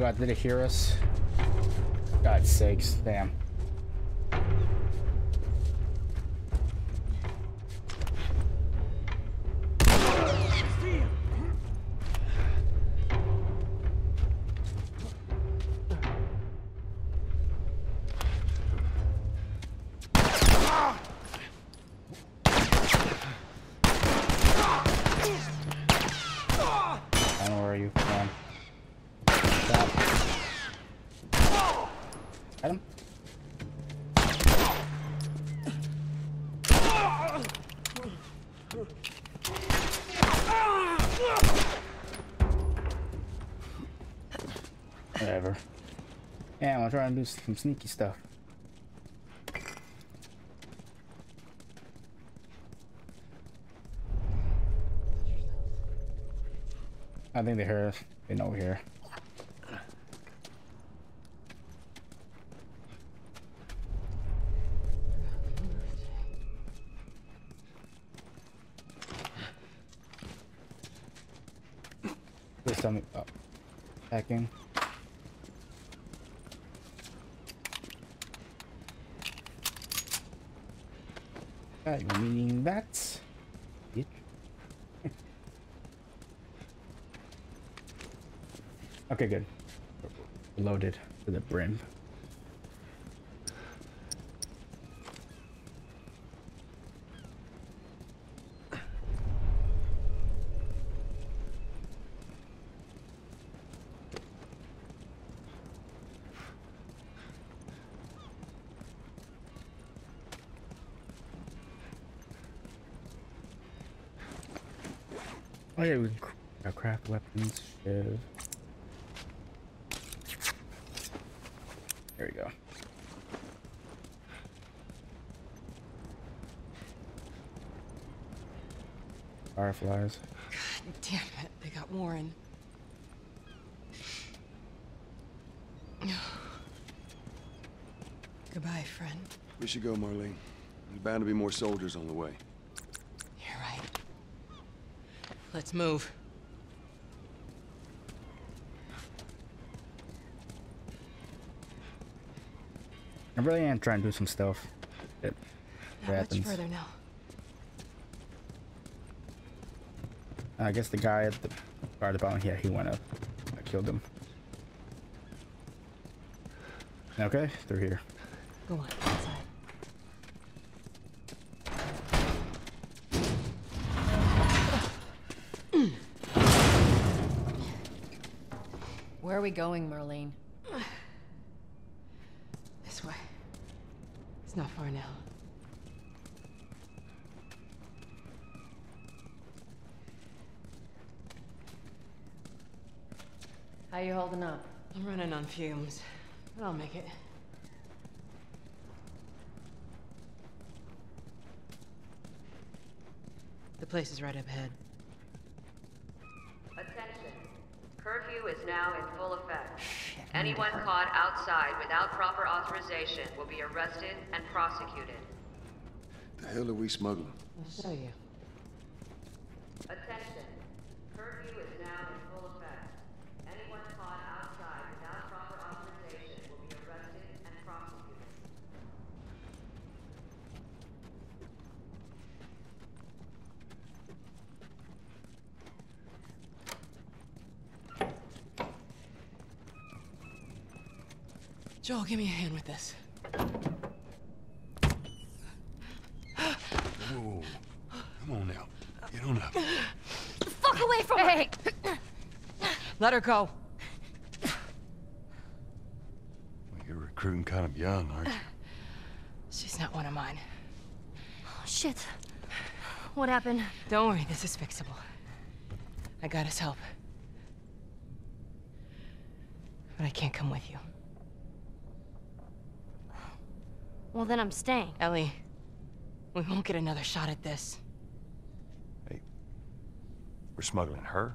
God, did it hear us? God's sakes, damn. I'm trying to do some sneaky stuff. I think they hear us. They know we're here. Please tell me. Oh, hacking. Meaning that. Okay, good. Loaded to the brim. Oh yeah, we can cr- uh, craft weapons. Shiv. There we go. Fireflies. God damn it, they got Warren. Goodbye, friend. We should go, Marlene. There's bound to be more soldiers on the way. You're right. Let's move. I really am trying to do some stuff. It Not much happens. further now. I guess the guy at the guard about yeah, he went up. I killed him. Okay, through here. Go on, inside. Where are we going, Marlene? This way. It's not far now. How you holding up? I'm running on fumes, but I'll make it. The place is right up ahead. Attention. Curfew is now in full effect. Anyone caught outside without proper authorization will be arrested and prosecuted. The hell are we smuggling? I'll show you. Attention. Curfew is now in full effect. Anyone caught outside without proper authorization will be arrested and prosecuted. Joel, give me a hand with this. Whoa. Come on now. Get on up. Fuck away from hey. Let her go. You're recruiting kind of young, aren't you? She's not one of mine. Oh, shit. What happened? Don't worry, this is fixable. I got his help. But I can't come with you. Well, then I'm staying. Ellie, we won't get another shot at this. Hey, we're smuggling her?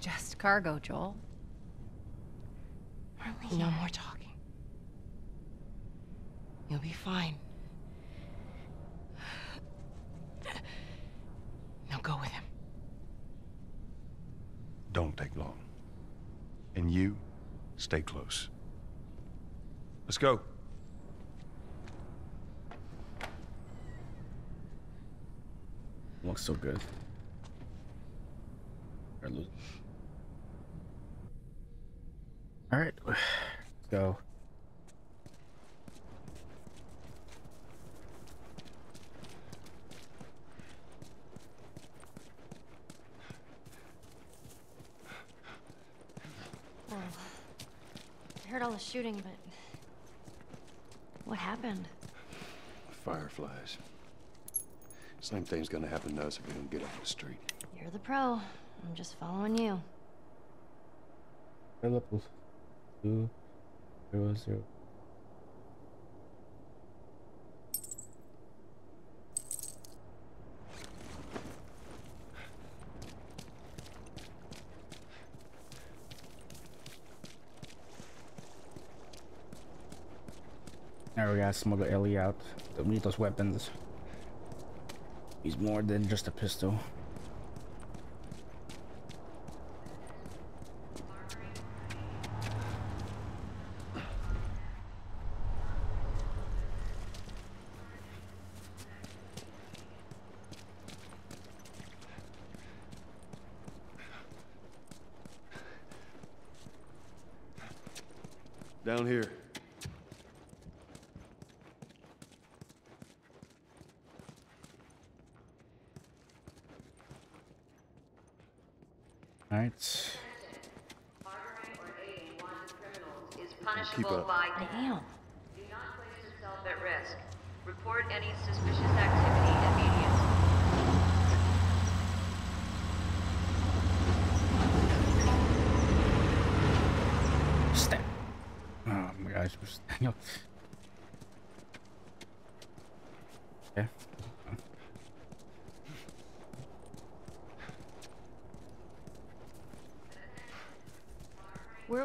Just cargo, Joel. No more talking. You'll be fine. Now go with him. Don't take long. And you, stay close. Let's go. Looks so good. Or lo- All right, let's go. Well, I heard all the shooting, but... What happened? Fireflies. Same thing's gonna happen to us if we don't get off the street. You're the pro. I'm just following you. Available. Two zero zero. Now we gotta smuggle Ellie out. Don't we need those weapons. He's more than just a pistol. Down here. All right. Is Keep punishable up. by I am. Do not place yourself at risk. Report any suspicious activity immediately. Stan. Oh my gosh, where's Daniel? Okay. Where are we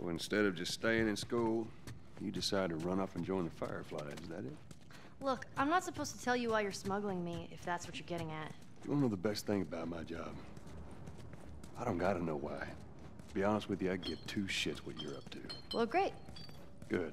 So instead of just staying in school, you decide to run off and join the Fireflies, is that it? Look, I'm not supposed to tell you why you're smuggling me, if that's what you're getting at. You wanna know the best thing about my job? I don't gotta know why. To be honest with you, I give two shits what you're up to. Well, great. Good.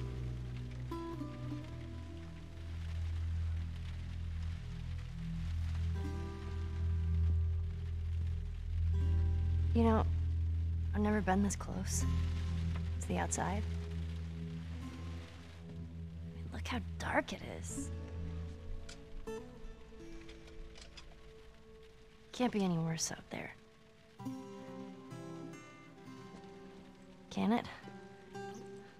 You know, I've never been this close. It's the outside. I mean, look how dark it is. Can't be any worse out there. Can it?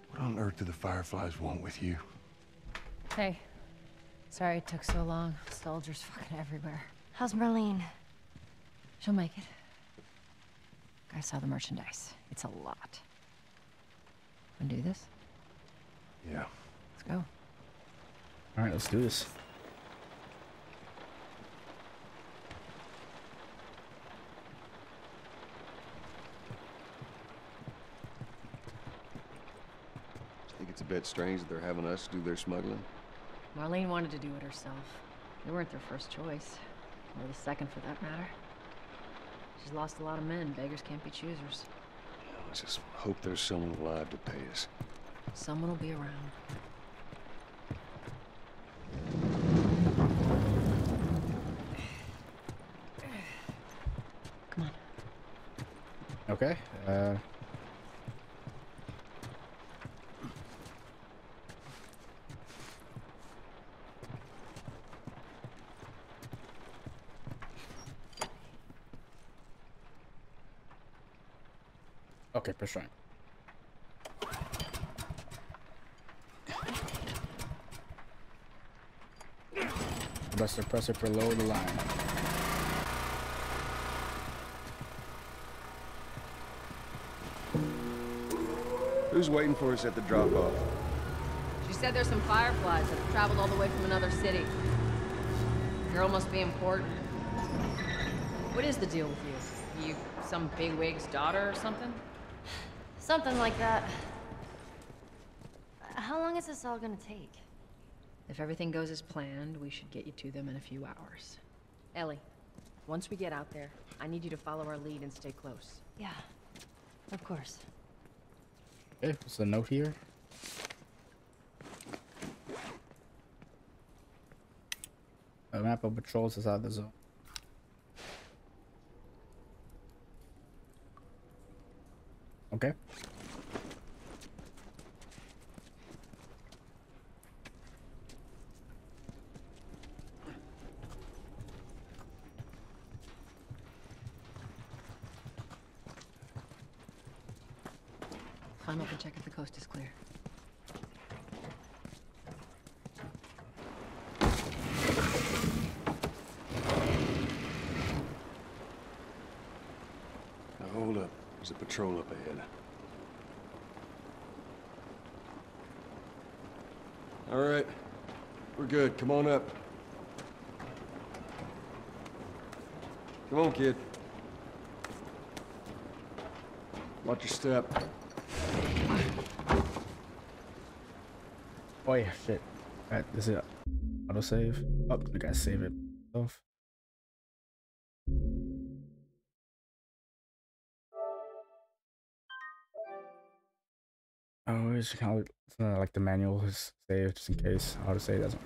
What on earth do the Fireflies want with you? Hey. Sorry it took so long. Soldiers fucking everywhere. How's Marlene? She'll make it. I saw the merchandise. It's a lot. Wanna do this? Yeah. Let's go. All right, let's do this. Think it's a bit strange that they're having us do their smuggling? Marlene wanted to do it herself. They weren't their first choice. Or the second, for that matter. She's lost a lot of men. Beggars can't be choosers. I just hope there's someone alive to pay us. Someone will be around. Come on. Okay. Uh. Okay, press try. Buster presser for lower the line. Who's waiting for us at the drop-off? She said there's some fireflies that have traveled all the way from another city. Girl must be important. What is the deal with you? You some bigwig's daughter or something? Something like that. How long is this all gonna take? If everything goes as planned, we should get you to them in a few hours. Ellie, once we get out there, I need you to follow our lead and stay close. Yeah, of course. Okay, what's the note here? A map of patrols is out of the zone. Okay. Climb up and check if the coast is clear. Now hold up. There's a patrol up ahead. All right. We're good. Come on up. Come on, kid. Watch your step. Oh yeah, shit. Alright, this is auto save. Oh, I gotta save it. Off. Oh, it's kind of it's like the manual is saved just in case auto save doesn't.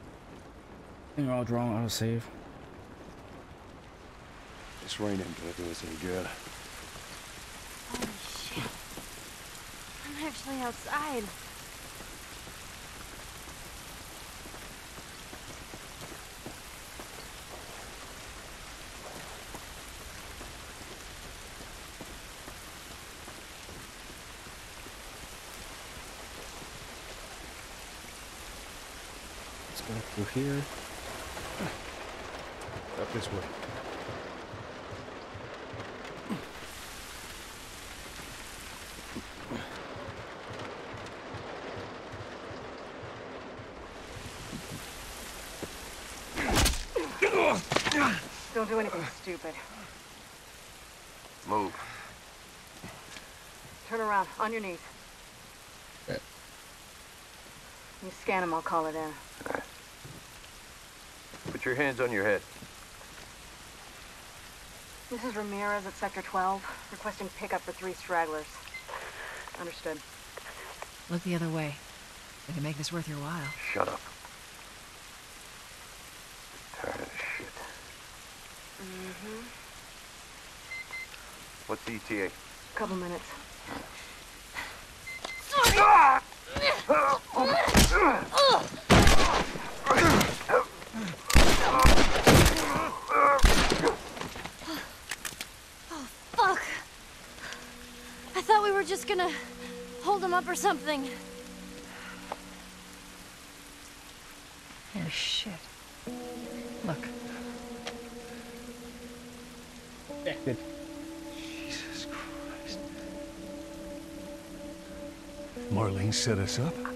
I think we're all wrong. Auto save. This rain ain't gonna do us any good. Holy shit. I'm actually outside. Let's go through here. Up this way. Don't do anything stupid. Move. Turn around, on your knees. Okay. You scan them, I'll call it in. Put your hands on your head. This is Ramirez at Sector 12, requesting pickup for three stragglers. Understood. Look the other way. We can make this worth your while. Shut up. Tired of this shit. Mm-hmm. What's the ETA? Couple minutes. Oh, fuck! I thought we were Oh, just gonna hold him up or something. Oh, shit. Look. Infected. Jesus Christ. Marlene set us up?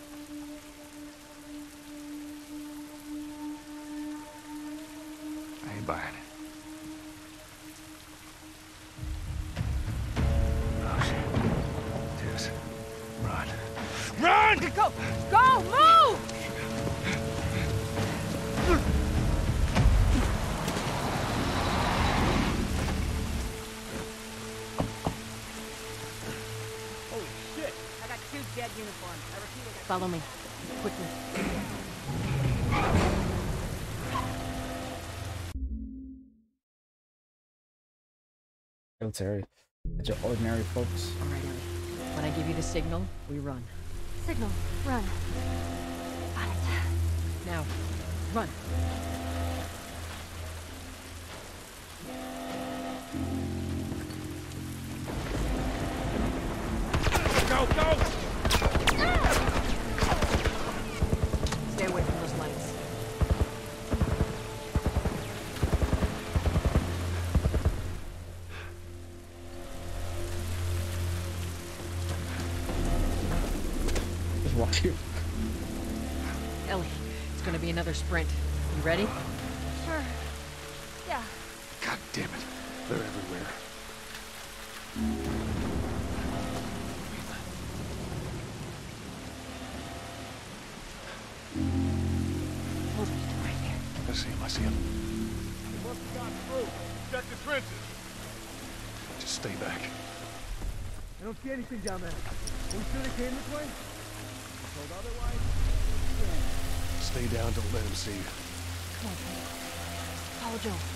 I ain't it. Oh, shit. Tess, run. Run! Go! Go! Move! Holy shit! I got two dead uniforms. I repeat, I got Follow me. Military. It's your ordinary folks. All right, Ellie. When I give you the signal, we run. Signal. Run. Got it. Now, run. Go, go! Down there. Are we sure they came this way? Told otherwise? Stay down, don't let him see you. Come on. Follow.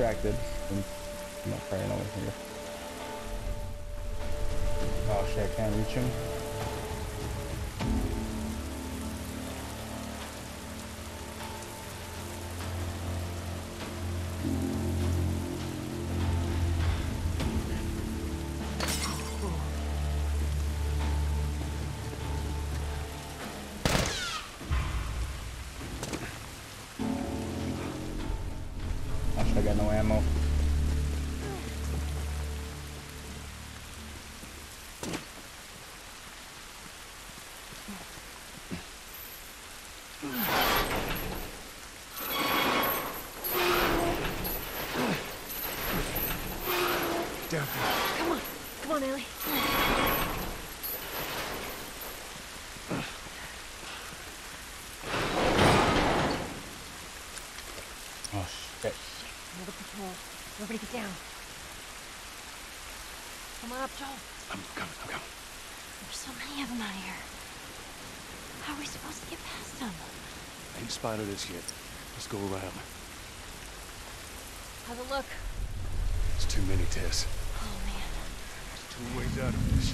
Distracted. Everybody get down. Come on up, Joel. I'm coming, I'm coming. There's so many of them out here. How are we supposed to get past them? I ain't spotted us yet. Let's go around. Have a look? It's too many, Tess. Oh, man. There's two ways out of this.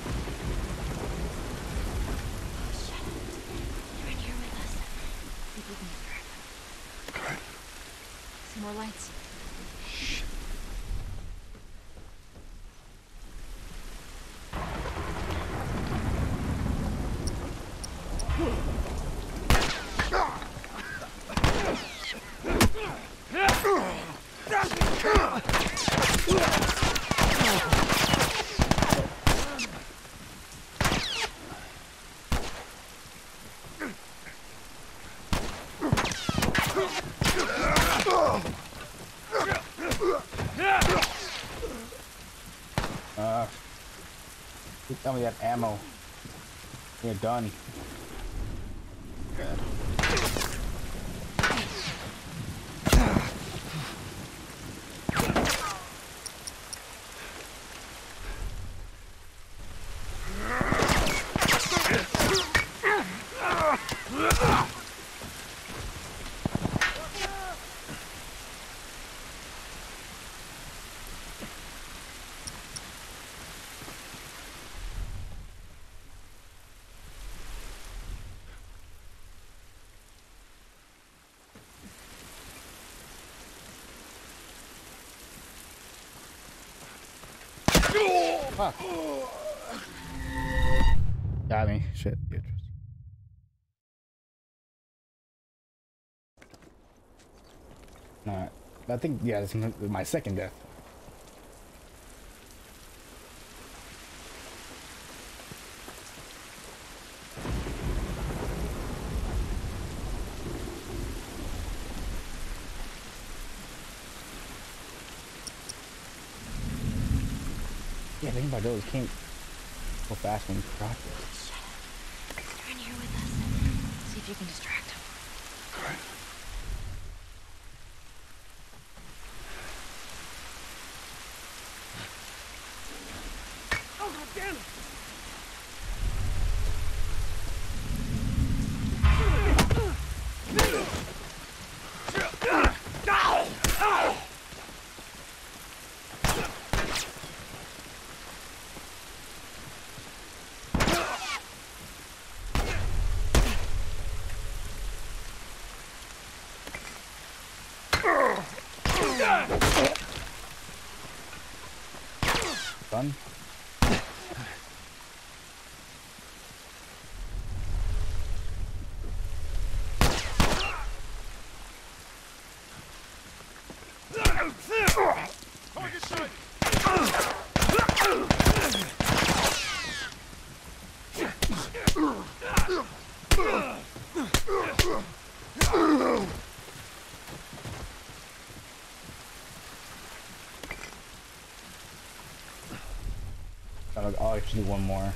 Oh, They're in here with us. See if we can distract them. All right. Some more lights. Tell me that ammo. You're done. Good. Fuck. Got me. Shit. Alright. I think, yeah, this is my second death. Can't go fast when you crack it. Here with us. See if you can distract them. Oh, God damn it! Done? Target sight! I'll, I'll actually do one more.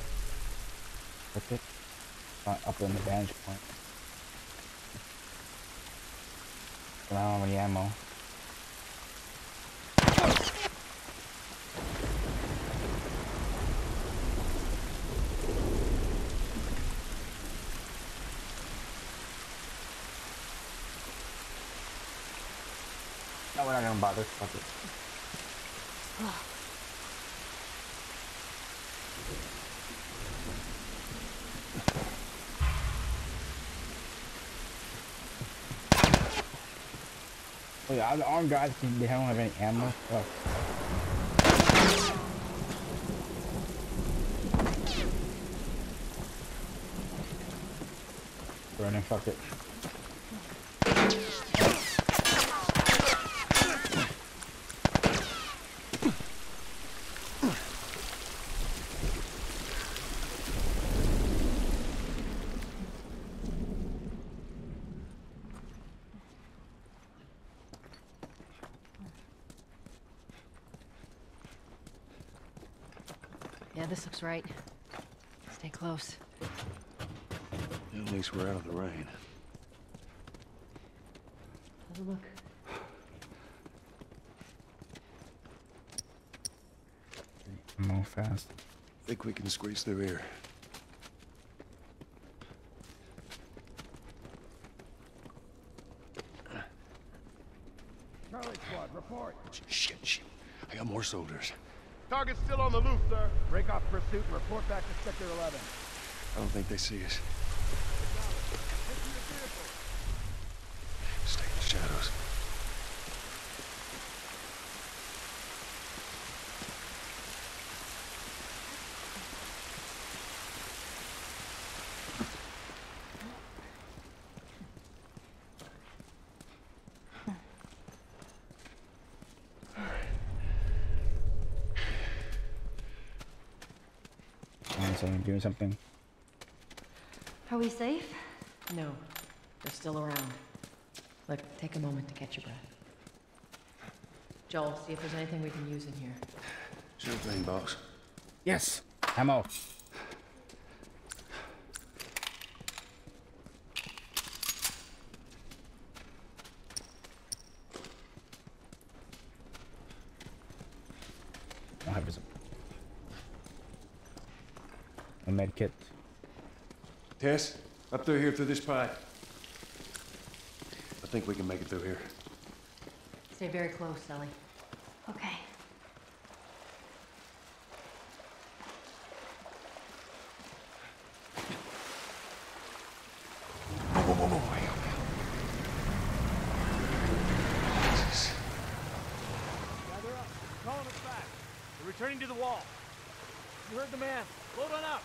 That's it. Uh, up in the vantage point. I don't have any ammo. No, we're not gonna bother. Fuck it. The armed guys they don't have any ammo. Oh. Running, fuck it. Yeah, this looks right. Stay close. At least we're out of the rain. Have a look. Move fast. Think we can squeeze through here. Charlie Squad, report. Shit, shit. I got more soldiers. Target's still on the loose, sir. Break off pursuit and report back to Sector 11. I don't think they see us. Stay in the shadows. Come on, doing something. Are we safe? No, they're still around. Look, take a moment to catch your breath. Joel, see if there's anything we can use in here. Sure thing, boss. Yes. Ammo. I have some. A med kit. Tess, up through here through this pipe. I think we can make it through here. Stay very close, Ellie. Okay. Whoa, whoa, whoa, whoa, whoa. Jesus. Gather up. Calling us back. We're returning to the wall. You heard the man. Load on up.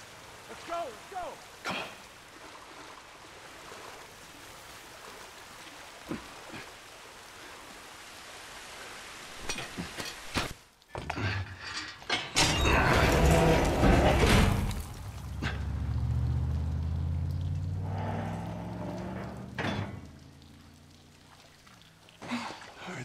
Let's go, let's go. Come on. All right,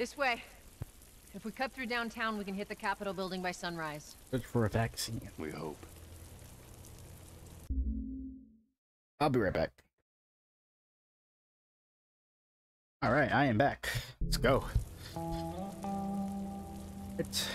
This way. If we cut through downtown, we can hit the Capitol building by sunrise. Search for a vaccine. We hope. I'll be right back. All right, I am back. Let's go. It's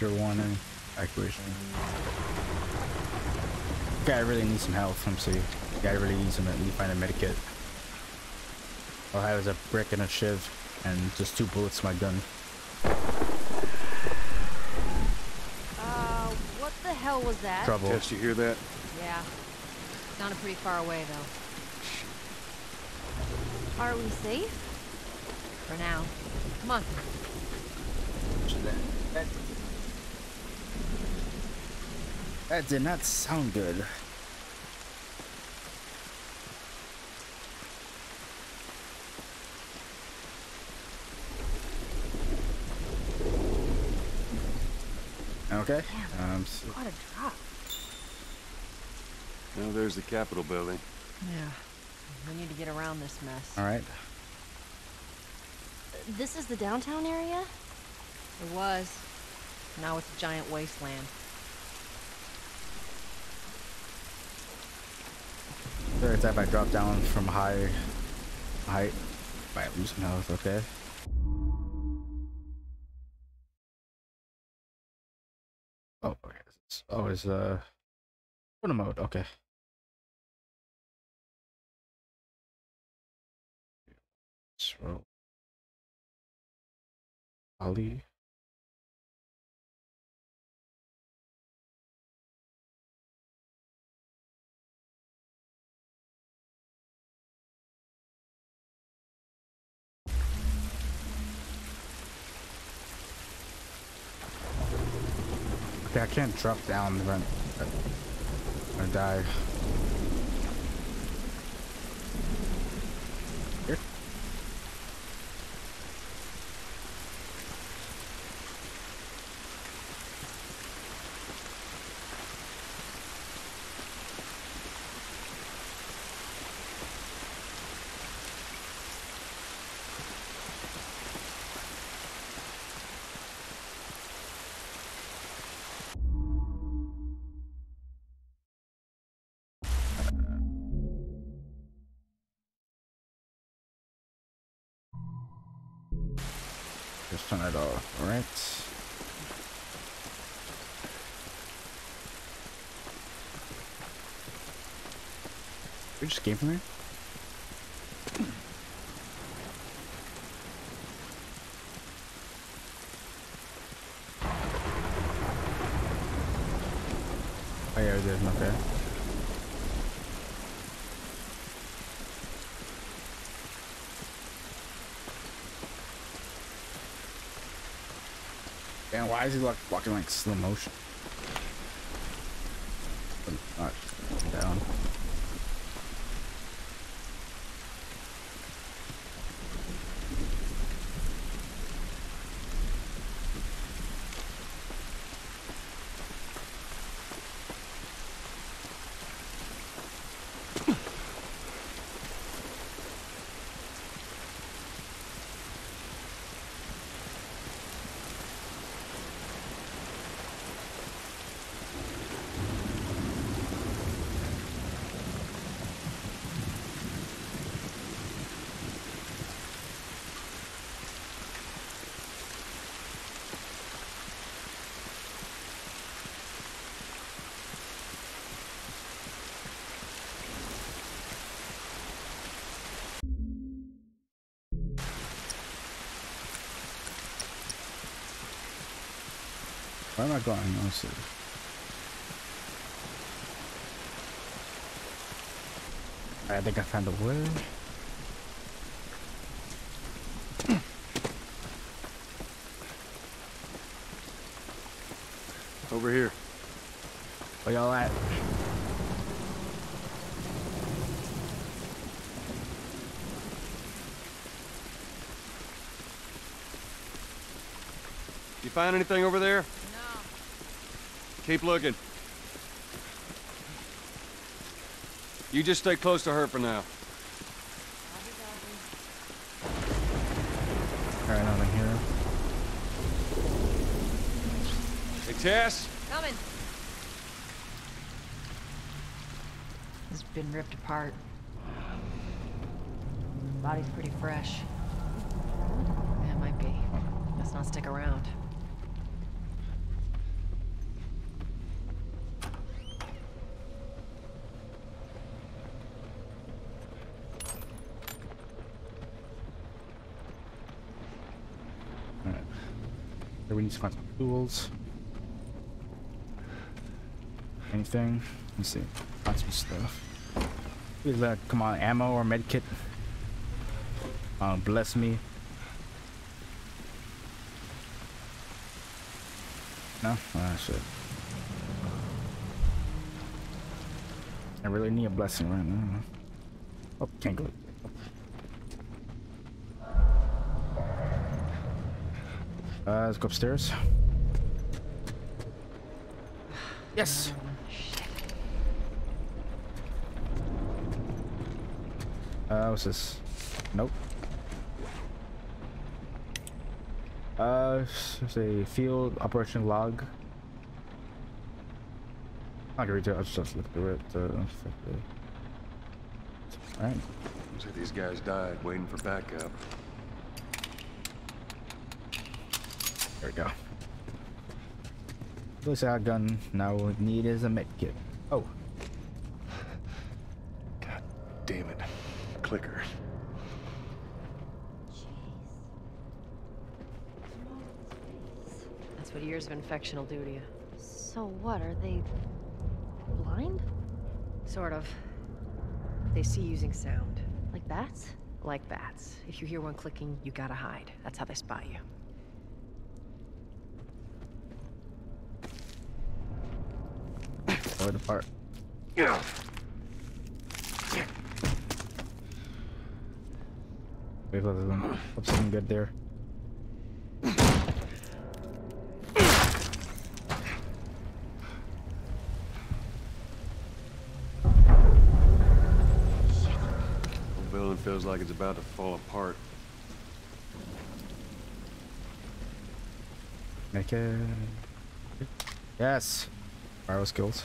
little while. Federal warning. Evacuation. Guy really needs some help. Let me see. Guy really needs some. Let me find a medikit. All I have is a brick and a shiv, and just two bullets to my gun. Uh, what the hell was that? Trouble. Tess, you hear that? Yeah. Sounded pretty far away, though. Are we safe? For now. Come on. That did not sound good. Okay. Um, so- What a drop. Now there's the Capitol building. Yeah. We need to get around this mess. all right. This is the downtown area? It was. Now it's a giant wasteland. Third time I drop down from high height by losing health. Okay. Oh, okay. It's- always, uh, photo mode. Okay. So, Ali. I can't drop down the run. I die. We just came from there. Oh yeah, we did. Okay. And why is he like walking like slow motion? Not down. Where am I going? Let's see. I think I found a way. Over here. Where y'all at? You find anything over there? No. Keep looking. You just stay close to her for now. Alright, nothing here. Hey, Tess? Coming. It's been ripped apart. Body's pretty fresh. Yeah, it might be. Let's not stick around. Alright. Find some tools. Anything? Let's see. Find some stuff. Please let come on ammo or medkit. Uh, bless me. No? Ah, shit. I really need a blessing right now. Oh, can't go. Uh, let's go upstairs. Yes! Uh, what's this? Nope. Uh, it's a field operation log. Not gonna read it, I'll just look through it. Uh, Alright. Looks like these guys died waiting for backup. There we go. Looks like our gun now what we need is a med kit. Oh. God damn it. Clicker. Jeez. That's what years of infection will do to you. So what, are they blind? Sort of. They see using sound. Like bats? Like bats. If you hear one clicking, you gotta hide. That's how they spot you. Fall apart. Wait, hope hope something good there. The building feels like it's about to fall apart. Make it. Yes. Pyro skills.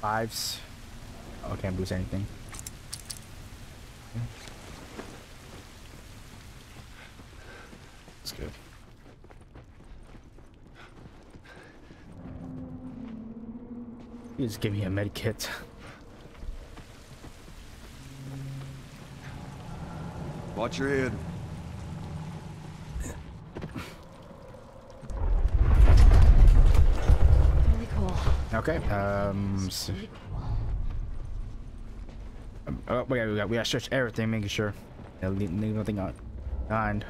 Fives. Oh, can't boost anything. That's good. You just give me a med kit. Watch your head. Okay. Um. s- um, oh, we got we got we got to search everything, making sure. Leave, leave nothing on. behind.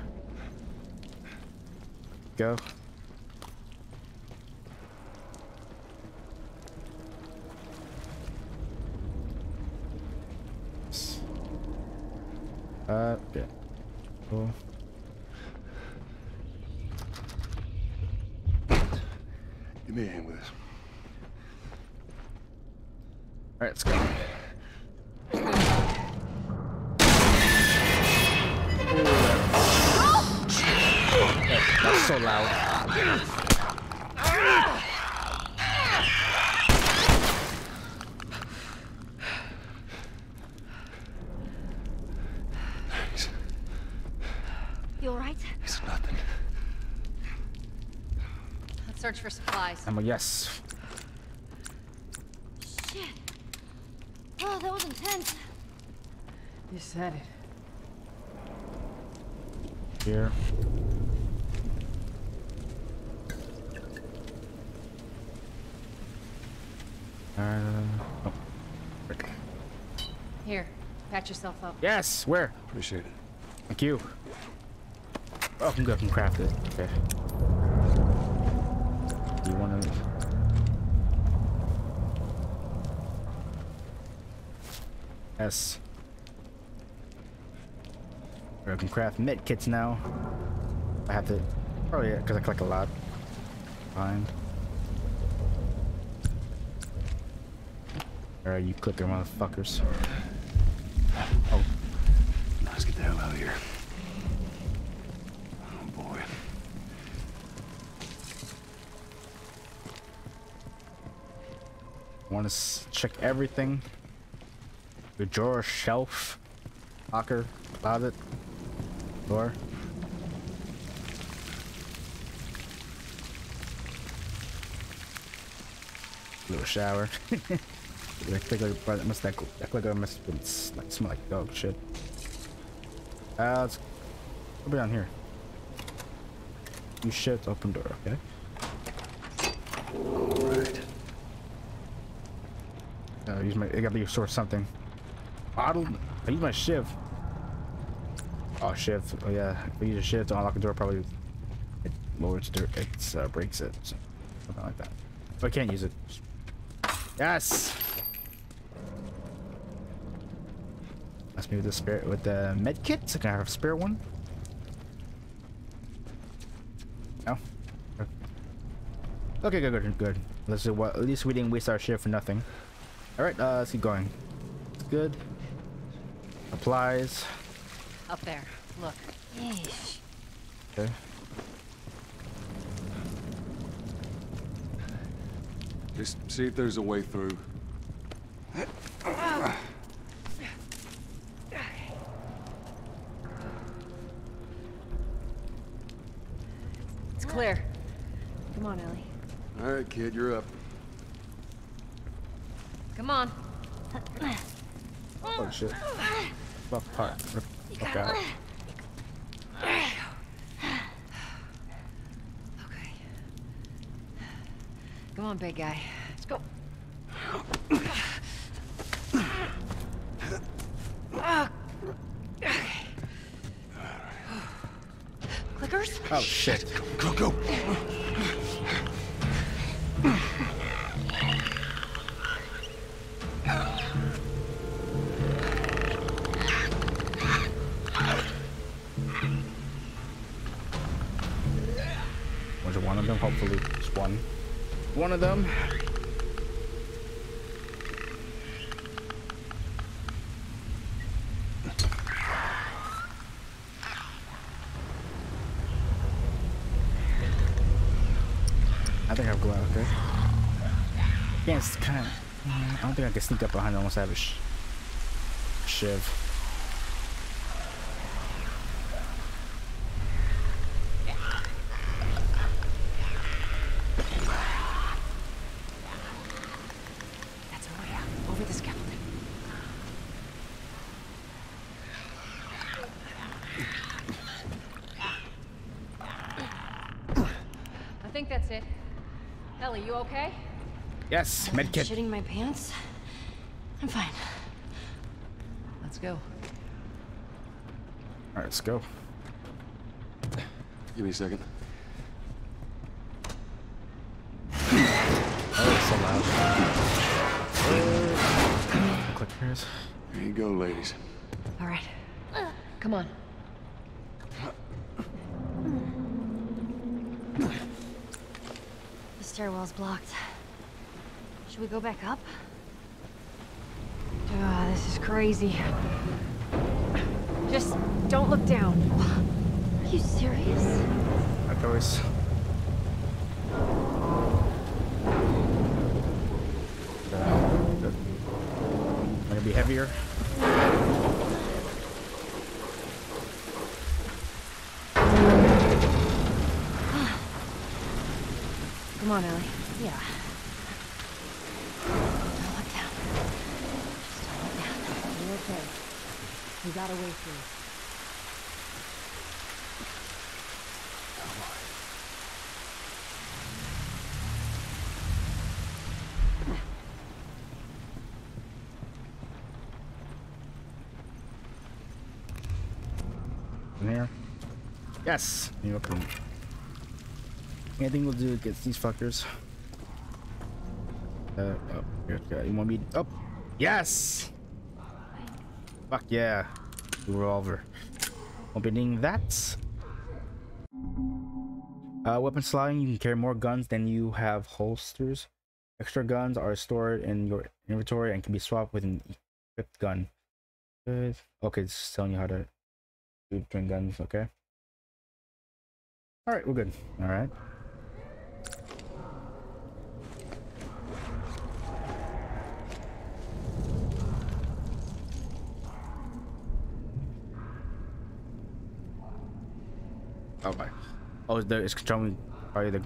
Go. S- Uh. Okay. Cool. Give me a hand with this. All right, let's go. That's so loud. You alright? It's nothing. Let's search for supplies. I'm a yes. Shit. Oh, that was intense. You said it. Here. Uh, oh. Right. Here, patch yourself up. Yes, where? Appreciate it. Thank you. Oh, I can go. I can craft it. Okay. You want to? Yes. I can craft med kits now. I have to. Oh yeah, because I collect a lot. Find. Alright, you clicker motherfuckers. Oh. Let's get the hell out of here. Want to check everything. The drawer, shelf, locker, closet, door. Little shower. like, like, must that like, must like smell like dog shit. Uh, let's go down here. You shit, open door, okay? Alright. Uh, use my, I gotta be sort of something. Bottle, I use my shiv. Oh, shiv, oh yeah, if I use a shiv to unlock the door, probably it lowers it, it uh, breaks it, so, something like that. But I can't use it. Yes! Me with the spare, with the med kit, so can I have a spare one? No? Okay, good, good, good. Let's see what, at least we didn't waste our shit for nothing. Alright, uh, let's keep going. It's good. Applies. Up there. Look. Yeesh. Okay. Just see if there's a way through. It's clear. Come on, Ellie. All right, kid, you're up. Come on. Oh shit. Left part. Fuck out. Come on, big guy. Think I've go out, okay? Yeah, it's kind of. Mm, I don't think I can sneak up behind I have a sh shiv. That's a way out. Over the scaffolding. I think that's it. Ellie, you okay? Yes, medkit. Shitting my pants? I'm fine. Let's go. Alright, let's go. Give me a second. Oh, it's so loud. Uh, Clickers. There you go, ladies. All right. Come on. The stairwell's blocked. Should we go back up? Ah, this is crazy. Just don't look down. Are you serious? Like always. Uh, gonna be heavier. Come on, Ellie. Yeah. Don't look down. Just don't look down. You're okay. We got a way through. In here. Yes. You open. Anything we'll do against these fuckers. Uh, oh, here, yeah, you want me? Oh, yes. Fuck yeah. Revolver. Opening that. Uh, weapon slotting. You can carry more guns than you have holsters. Extra guns are stored in your inventory and can be swapped with an equipped gun. Good. Okay, it's telling you how to do twin guns. Okay. All right, we're good. All right. Oh my. Oh, it's, the, it's controlling probably the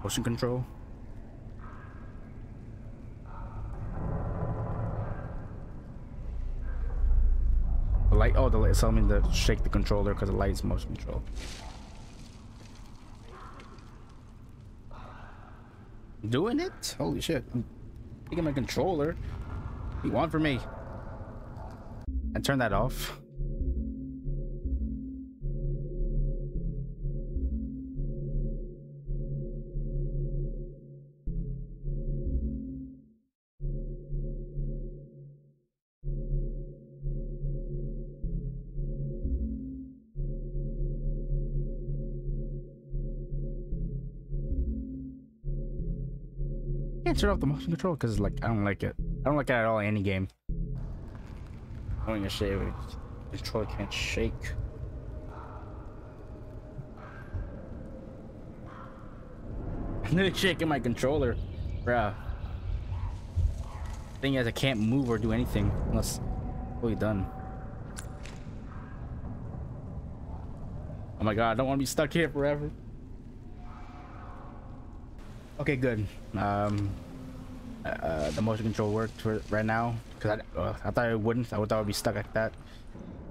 motion control. The light. Oh, the light. It's telling me to shake the controller because the light's motion control. Doing it? Holy shit! I'm taking my controller. What you want from me? And turn that off. Can't turn off the motion control because like I don't like it. I don't like it at all in any game. I don't even shake. The controller can't shake. I'm really shaking my controller, bruh. Thing is, I can't move or do anything unless fully done. Oh my god, I don't want to be stuck here forever. Okay, good. Um, uh, the motion control worked for right now because I, uh, I thought it wouldn't. I thought I would be stuck like that.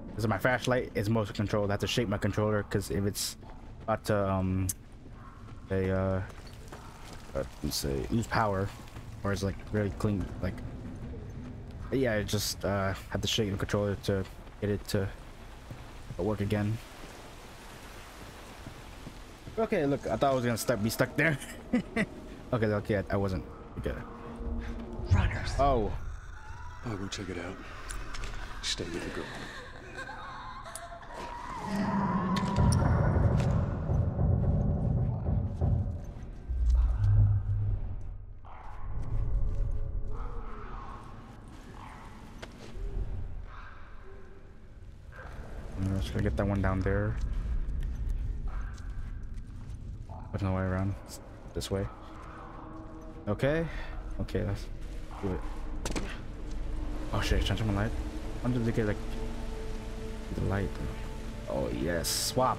Because my flashlight is motion controlled. I have to shake my controller because if it's about to um, a uh, let's say lose power, or it's like really clean, like yeah, I just uh, have to shake the controller to get it to work again. Okay, look, I thought I was gonna be stuck there. okay, okay, I, I wasn't. Okay. Runners. Oh. I'll go check it out. Stay with the girl. I'm just gonna get that one down there. There's no way around. This way. Okay. Okay, let's do it. Oh shit, change my light. Did they get like the light? Oh yes, swap.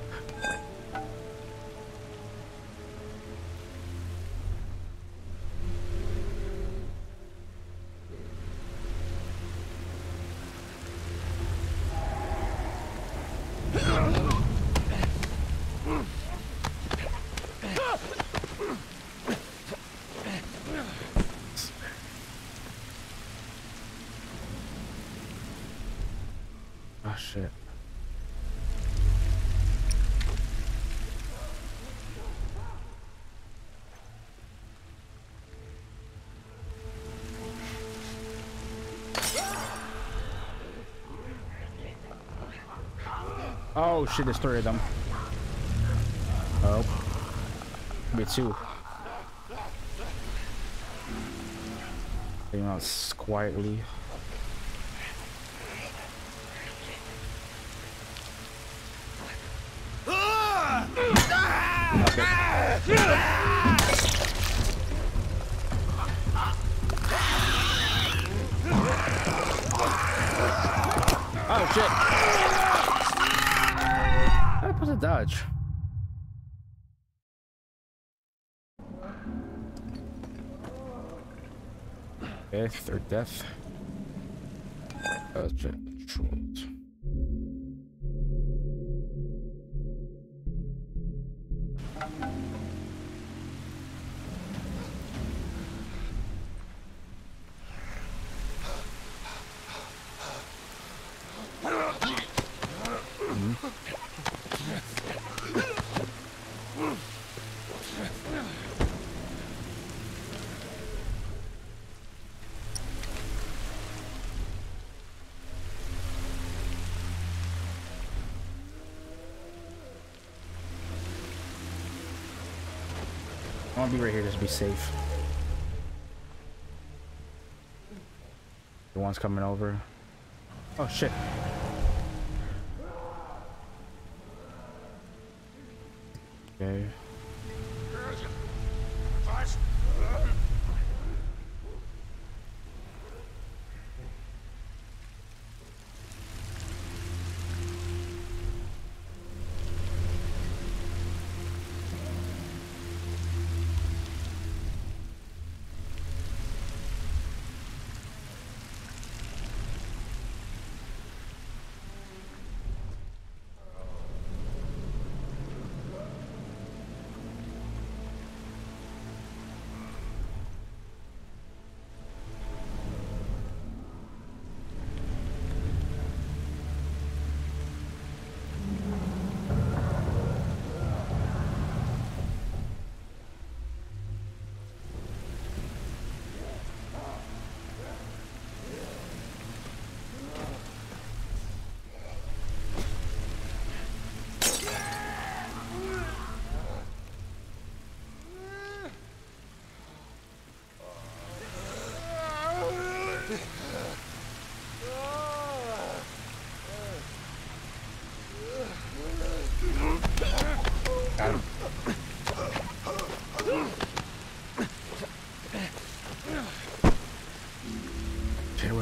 Oh shit, there's three of them. Oh. Me too. Taking out quietly. Death. Be right here just to be safe. The one's coming over. Oh shit. Okay.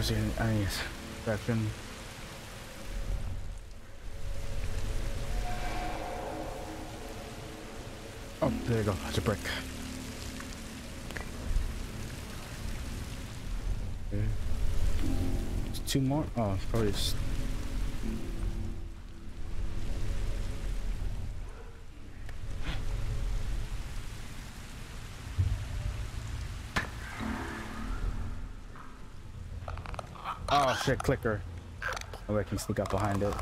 There any distraction? Oh, there you go. that's a brick. Okay. Eh, two more? Oh, probably just... shit, clicker. Oh, I can sneak up behind it.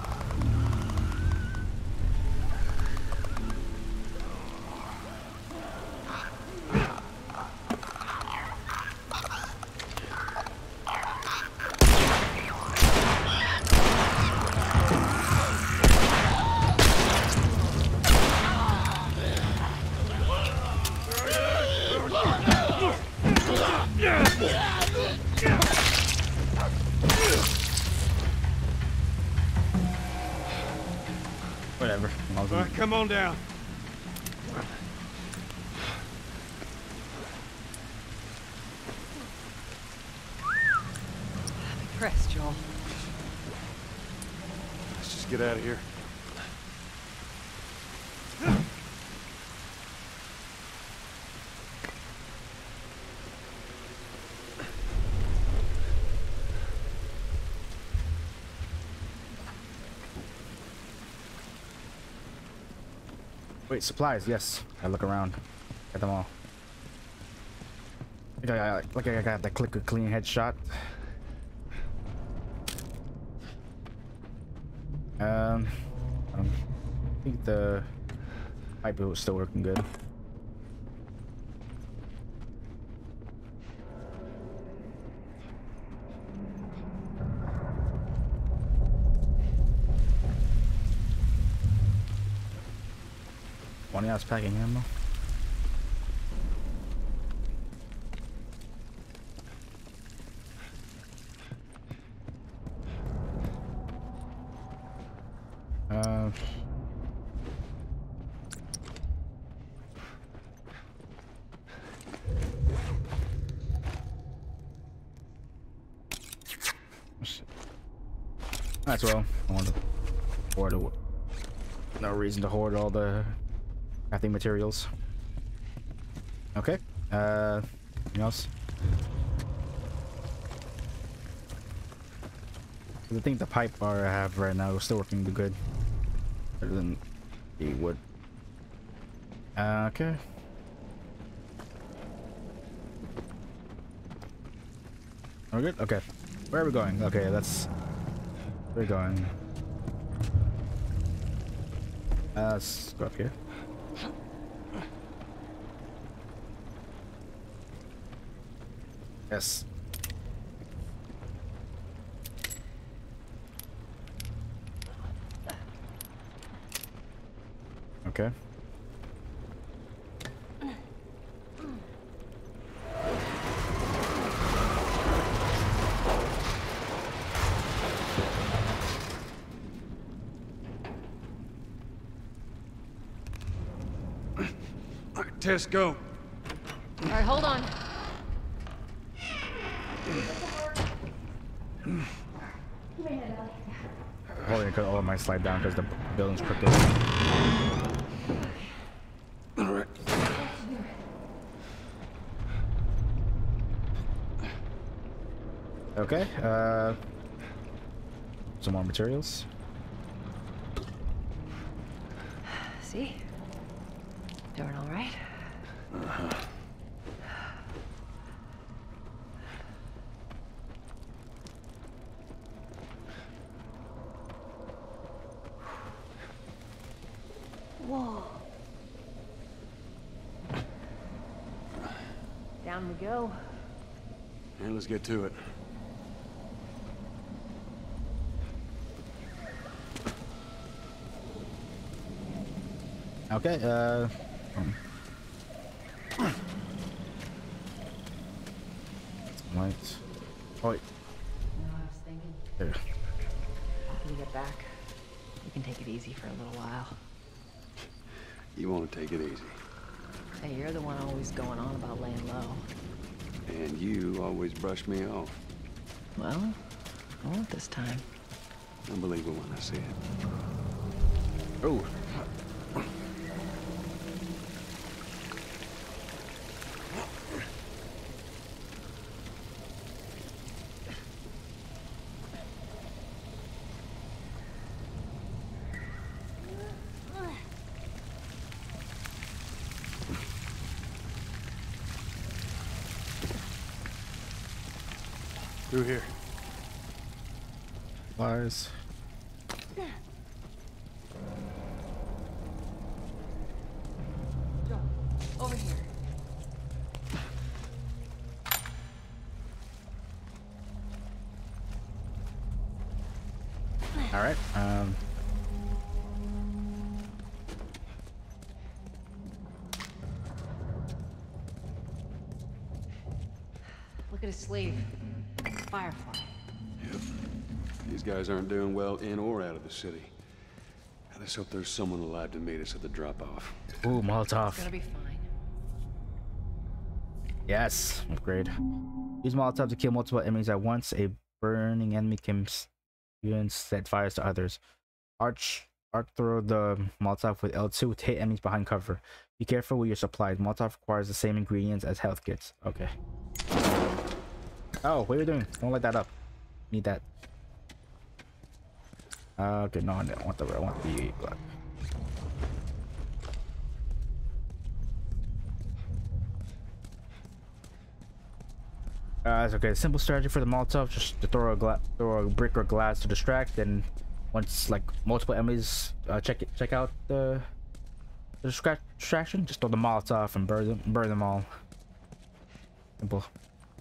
Wait, supplies, yes. I look around. Get them all. I I like I got the clicker clean headshot. Um, um, I think the pipe was still working good. One else packing ammo. Uh, That's well. I want to hoard. No reason to hoard all the crafting materials. Okay. Uh, anything else? I think the pipe bar I have right now is still working good. Better than the wood. Uh, okay. Are we good? Okay. Where are we going? Okay, that's... Where are we going? Uh, let's go up here. Yes. Okay. Tess, go. All right, hold on. Of slide down because the building's crooked. All right. Okay, uh... Some more materials. See? Doing all right? Uh-huh. Whoa. Down we go. And let's get to it. Okay, uh... um, Lights. Oh, wait. You I was thinking? There. After we get back, we can take it easy for a little while. You want to take it easy. Hey, you're the one always going on about laying low. And you always brush me off. Well, I won't this time. I'll believe it when I see it. Oh. Through here. Lies. Over here. All right. Um. Look at his sleeve. Firefly. These guys aren't doing well in or out of the city. Let's hope there's someone alive to meet us at the drop-off. Ooh, It's Molotov. gonna be fine. Yes, upgrade. Use Molotov to kill multiple enemies at once. A burning enemy can even set fires to others. Arch arc throw the Molotov with L2 to hit enemies behind cover. Be careful with your supplies. Molotov requires the same ingredients as health kits. Okay. Oh, what are you doing? Don't let that up. Need that. Uh, okay, no, I don't want the I want the black. Uh, it's okay. Simple strategy for the Molotov: just to throw a throw a brick or glass to distract. Then, once like multiple enemies uh, check it, check out the, the distraction, just throw the Molotov and burn them, burn them all. Simple.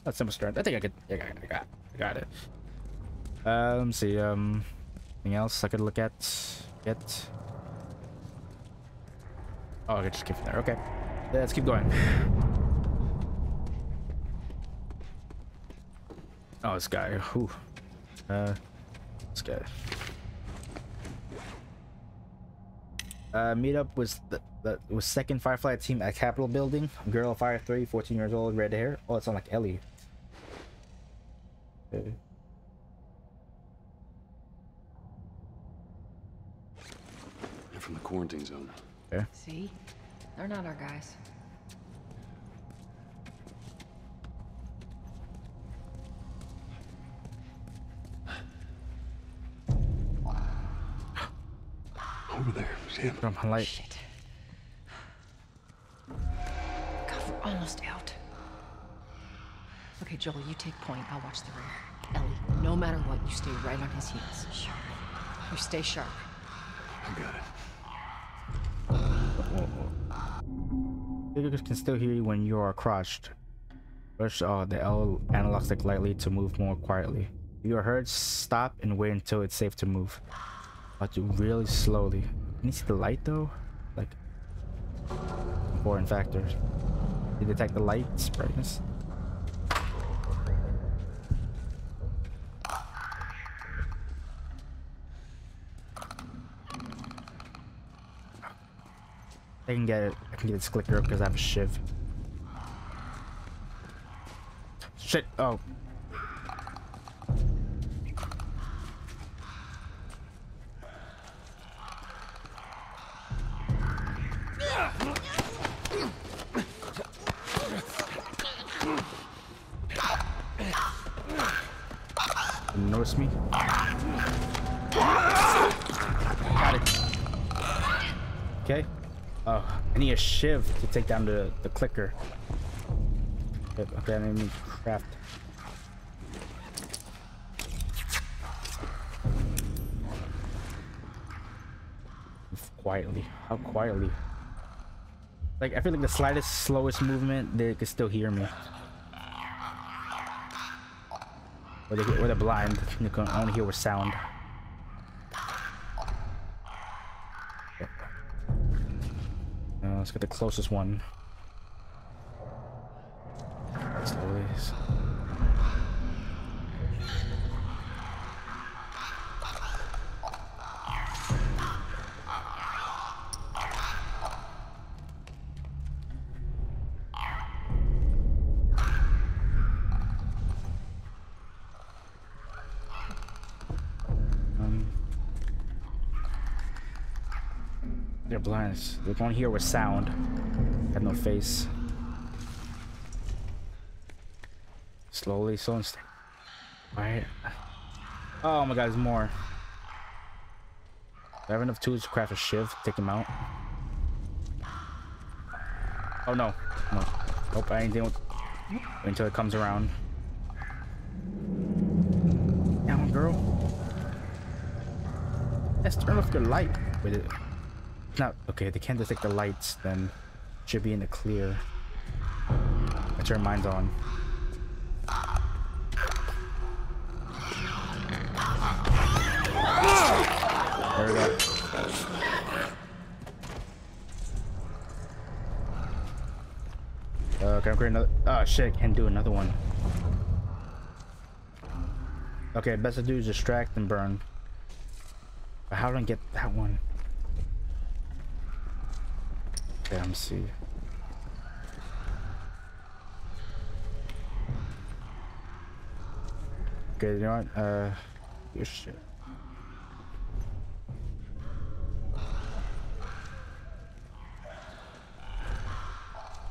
That's simple strategy. I think I could. I got. I got. I got it. Uh, let me see. Um, anything else I could look at? Get. Oh, I could just keep it there. Okay. Yeah, let's keep going. Oh, this guy. Whew. Uh, this guy. Uh, meetup was the, the was second Firefly team at Capitol Building. Girl, Fire 3, 14 years old, red hair. Oh, it sounds like Ellie. Okay. They're from the quarantine zone. Okay. See? They're not our guys. Over there. See him? From light. Shit. Okay, Joel, you take point. I'll watch the rear. Ellie, no matter what, you stay right on his heels. Sure. You stay sharp. I got it. Figures can still hear you when you are crouched. Push uh, the L analog stick lightly to move more quietly. If you are heard, stop and wait until it's safe to move. But do really slowly. Can you see the light though? Like important factors. You detect the light's brightness. I can get it. I can get this clicker up because I have a shiv. Shit. Oh. Shiv to take down the, the clicker. Okay, I need craft. Quietly. How quietly? Like, I feel like the slightest, slowest movement, they can still hear me. Or, they, or they're blind. You can only hear with sound. Let's get the closest one. Blind. They're here with sound. Have no face. Slowly, slow and steady. Alright. Oh my god, there's more. I have enough tools to craft a shiv, take him out. Oh no. No. Nope, I ain't dealing with until it comes around. Down, girl. Let's turn off the light with it. Not okay, they can't detect the lights, then should be in the clear. I turn mine's on. There we go. Uh, can I create another? Oh shit, I can't do another one. Okay, best to do is distract and burn. But how do I get that one? Okay, I'm see. Okay, you know what? Uh, your shit.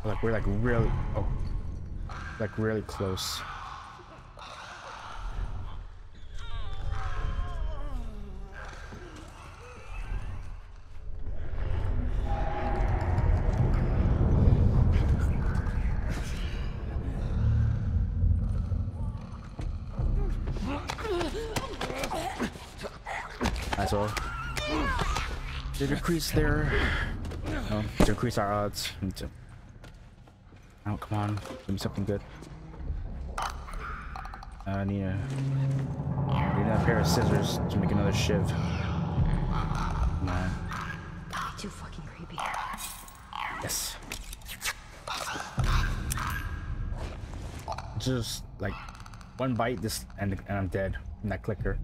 Like we're like really, oh, like really close. That's all. To their, no, to increase our odds. To, oh, come on, give me something good. Uh, I need a, I need a pair of scissors to make another shiv. Man. Too fucking creepy. Yes. Just like one bite, this and, and I'm dead from that clicker.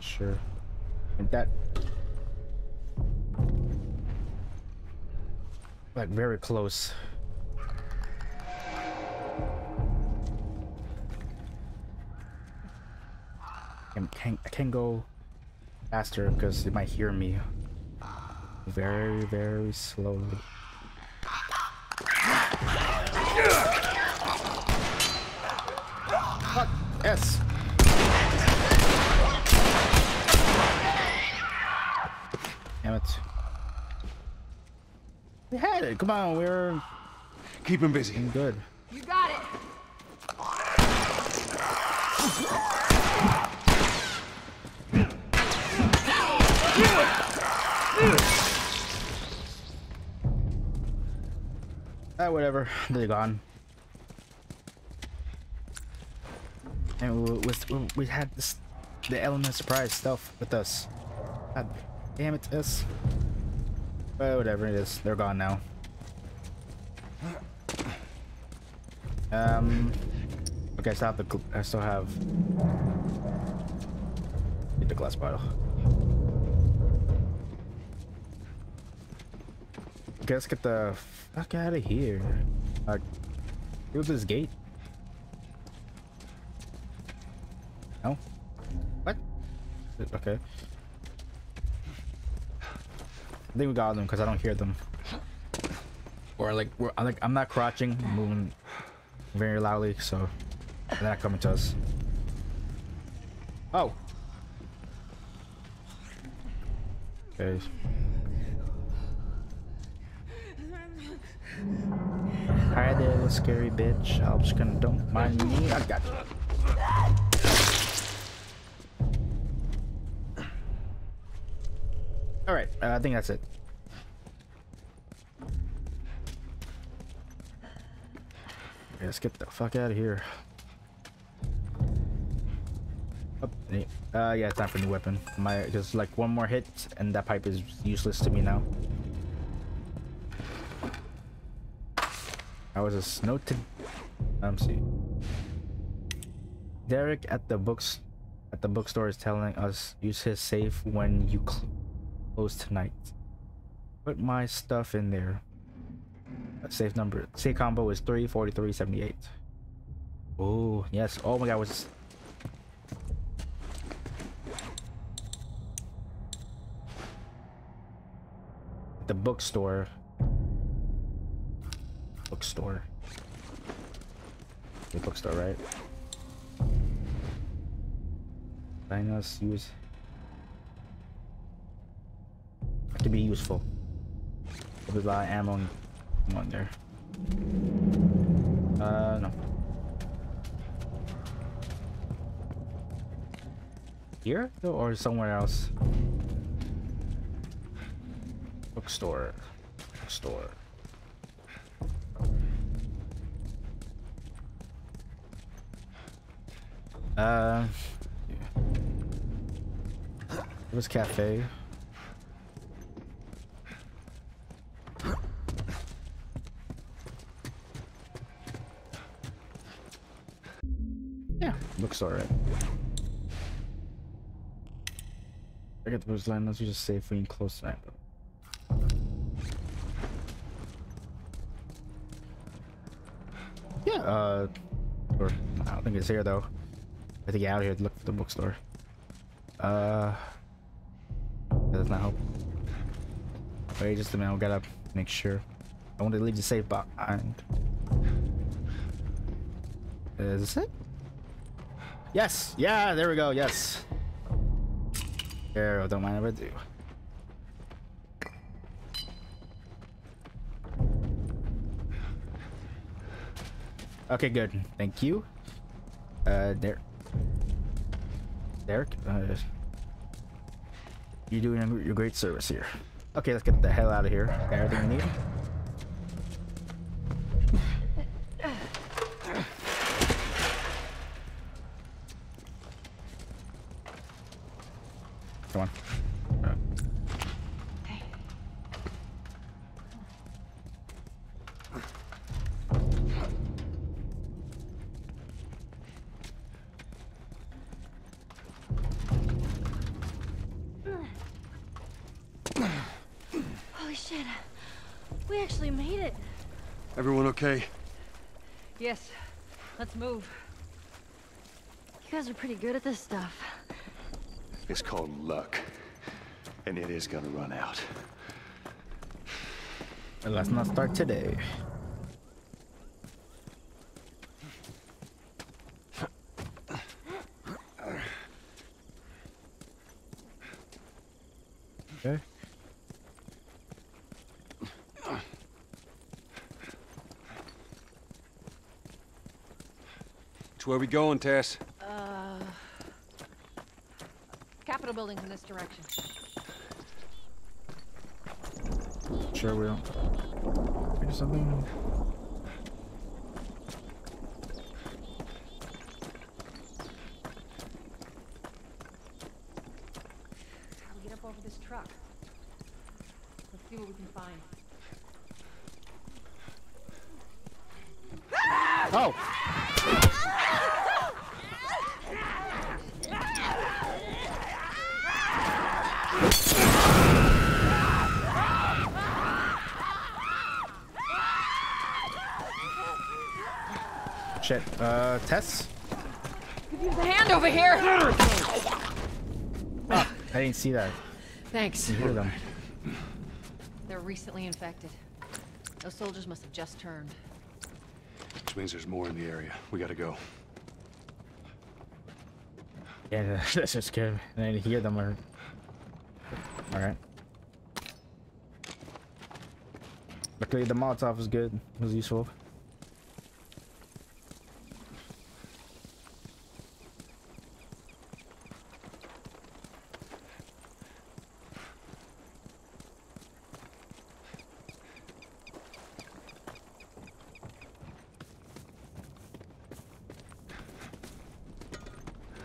Make sure. And that, like, very close. I can't, I can't go faster because it might hear me. Very, very slowly. Fuck. Yes. Damn it. We had it. Come on, we're keep him busy. Good. You got it. Ah, whatever. They're gone. And we, we, we had this, the element surprise stuff with us. God damn it, this. But whatever it is, they're gone now. Um. Okay, I still have the. I still have. Need the glass bottle. Okay, let's get the fuck out of here. Uh, through this gate. No. What? Okay. Think we got them because I don't hear them. Or like, I'm like I'm not crouching, moving very loudly, so they're not coming to us. Oh. Okay. Hi there, scary bitch. I'm just gonna don't mind me. I got you. Uh, I think that's it. Let's get the fuck out of here. Oh, uh, yeah, time for a new weapon. My just like one more hit, and that pipe is useless to me now. I was a snow to. Um, see. Derek at the books, at the bookstore is telling us use his safe when you tonight. Put my stuff in there. Safe number. Safe combo is three forty three seventy eight. Oh, yes. Oh my god, was the bookstore. Bookstore. The bookstore, right? It's use to be useful. There's a lot of ammo on there. Uh, no. Here or somewhere else? Bookstore. Bookstore. Uh, Was cafe? Looks alright. I get those landlords, you just safely and close tonight. Yeah, uh, or I don't think it's here though. I think out here to look for the bookstore. Uh, that does not help. Wait just a minute, I gotta make sure. I want to leave the safe behind. Is this it? Yes! Yeah, there we go, yes. There, don't mind if I do. Okay, good. Thank you. Uh, there. Derek, uh, you're doing a, your great service here. Okay, let's get the hell out of here. Everything we need. Come on. Uh, Holy shit. We actually made it. Everyone okay? Yes. Let's move. You guys are pretty good at this stuff. It's called luck. And it is gonna run out. But let's not start today. Okay. Which way we going, Tess? Uh, Capitol building's in this direction. Sure we don't. Maybe something. How do we get up over this truck? Let's see what we can find. Oh! Shit. Uh, Tess? Give you the hand over here! Ah, I didn't see that. Thanks. You hear them. They're recently infected. Those soldiers must have just turned. Which means there's more in the area. We gotta go. Yeah, that's just good. And I hear them are. Alright. Luckily, the Molotov was good. It was useful.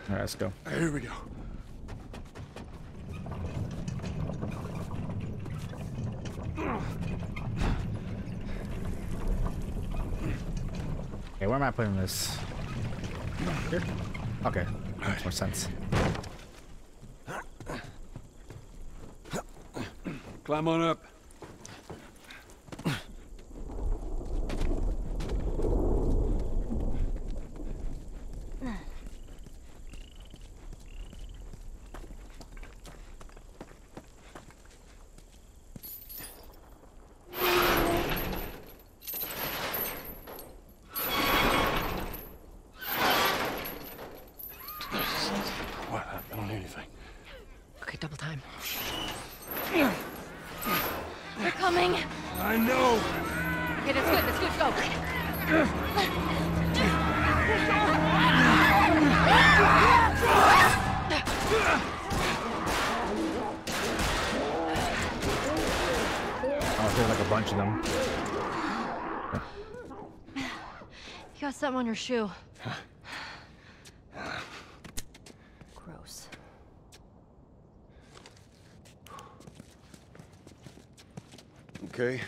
Alright, let's go. Here we go. Okay, where am I putting this? Here? Okay, makes more sense. Climb on up. double time. They're coming. I know. Okay, that's good, that's good, go. Oh, there's like a bunch of them. You got something on your shoe. Gross. Okay,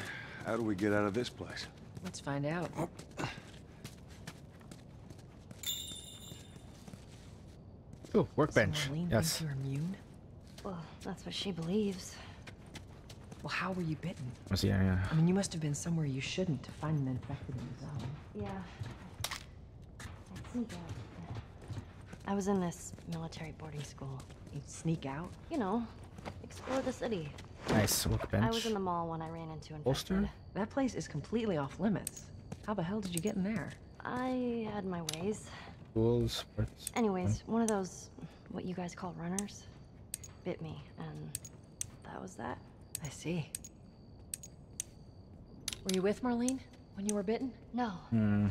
how do we get out of this place? Let's find out. Ooh, workbench. Yes. you're immune? Well, that's what she believes. Well, how were you bitten? Let's see, yeah, yeah. I mean, you must have been somewhere you shouldn't to find an infected in the zone. Yeah. I sneak out. I was in this military boarding school. You'd sneak out? You know, explore the city. Nice workbench. I was in the mall when I ran into infected. Holster? That place is completely off limits. How the hell did you get in there? I had my ways. Parts. Anyways, one of those, what you guys call runners, bit me, and that was that. I see. Were you with Marlene when you were bitten? No, Hmm.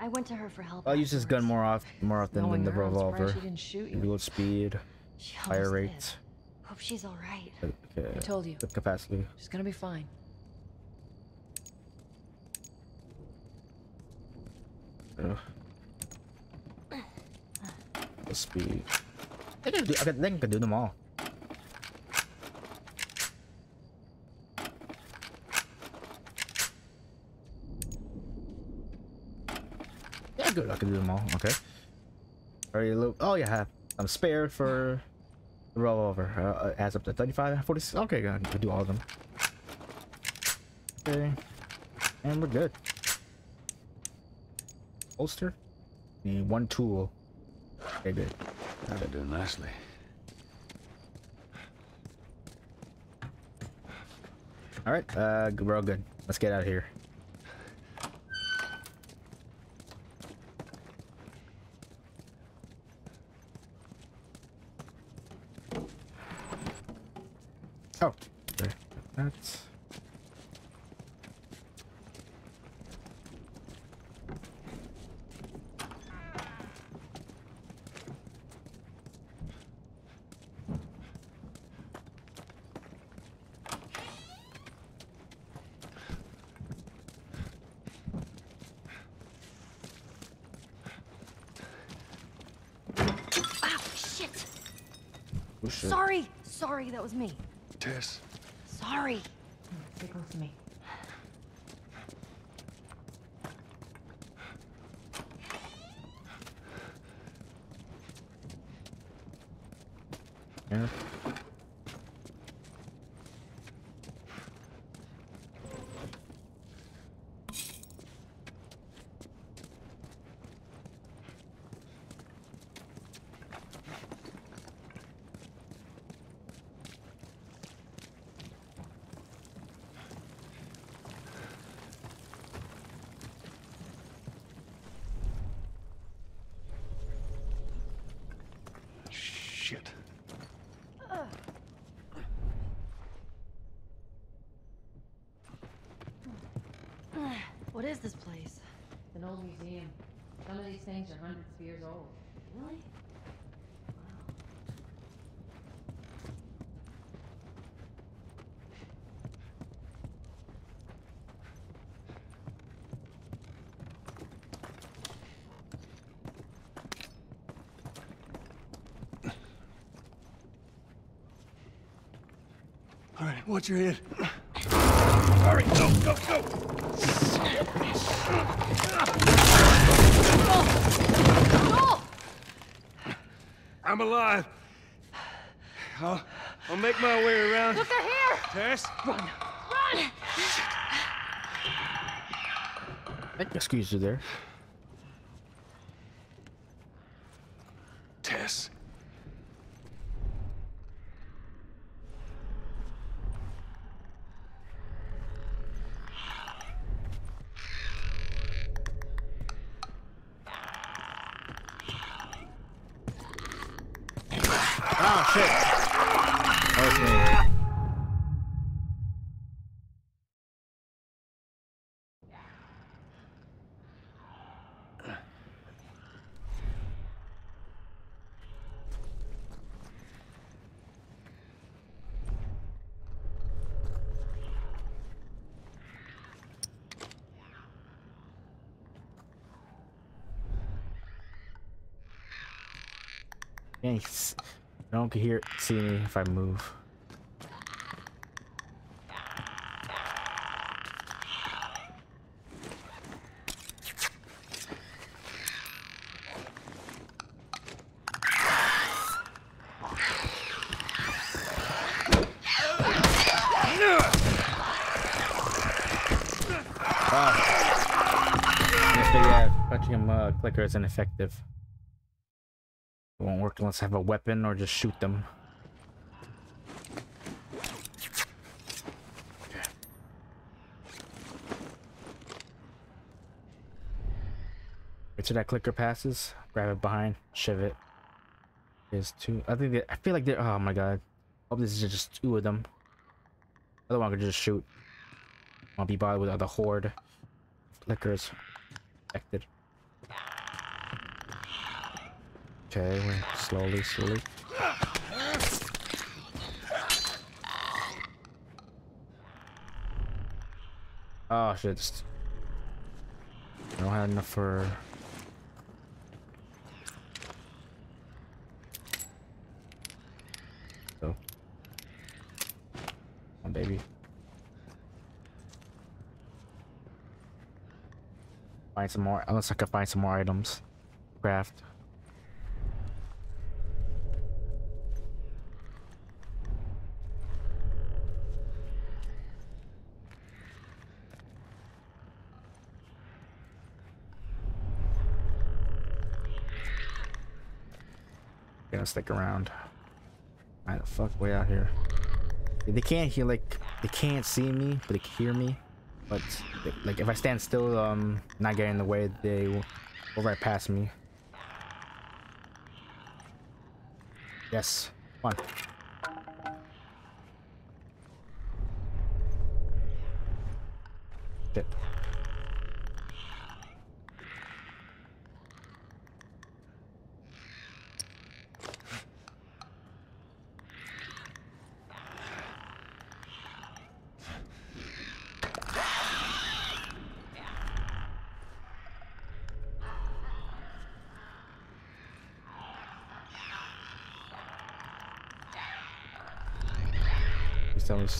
I went to her for help. I'll use this gun more often, more often Knowing than the her, I'm revolver. she didn't shoot you. Reload speed, She fire rate, did. Hope she's all right. okay, I told you. clip capacity. She's gonna be fine. Ugh. The speed. I can do. I can- think I can do them all. Good. I can do them all. Okay. Are you low? Oh yeah, I'm spared for the revolver. Uh, it adds up to 35 and 46. Okay, good. I can do all of them. Okay, and we're good. Holster. Need one tool. Okay, good. That'll do nicely. All right, uh, we're all good. Let's get out of here. Oh, That's. Oh, shit. Sorry, sorry, that was me. Tess. Sorry. Stay close to me. Yeah. Shit. What is this place? It's an old museum. Some of these things are hundreds of years old. Really? All right, watch your head. Hurry, go, go, go! I'm alive. I'll, I'll make my way around. Look, they're here! Tess? Run! Run! Excuse you there. Tess. Oh shit. Oh, it's me. Thanks. No one can hear see me if I move. Ah. But yeah, punching uh, clicker is ineffective. Won't I have a weapon or just shoot them. Okay. Wait till that clicker passes. Grab it behind. Shove it. There's two. I think I feel like there. Oh my god. Hope this is just two of them. Other one could just shoot. I'll be bothered with other horde. Clickers. Affected. Okay, we're slowly, slowly. Oh ah, shit. just- I don't have enough for oh. So Come on baby. Find some more unless I can find some more items. Craft. Gonna stick around. Why the fuck way out here? They can't hear like they can't see me, but they can hear me. But like if I stand still, um, not getting in the way, they will go right past me. Yes, come on. Shit.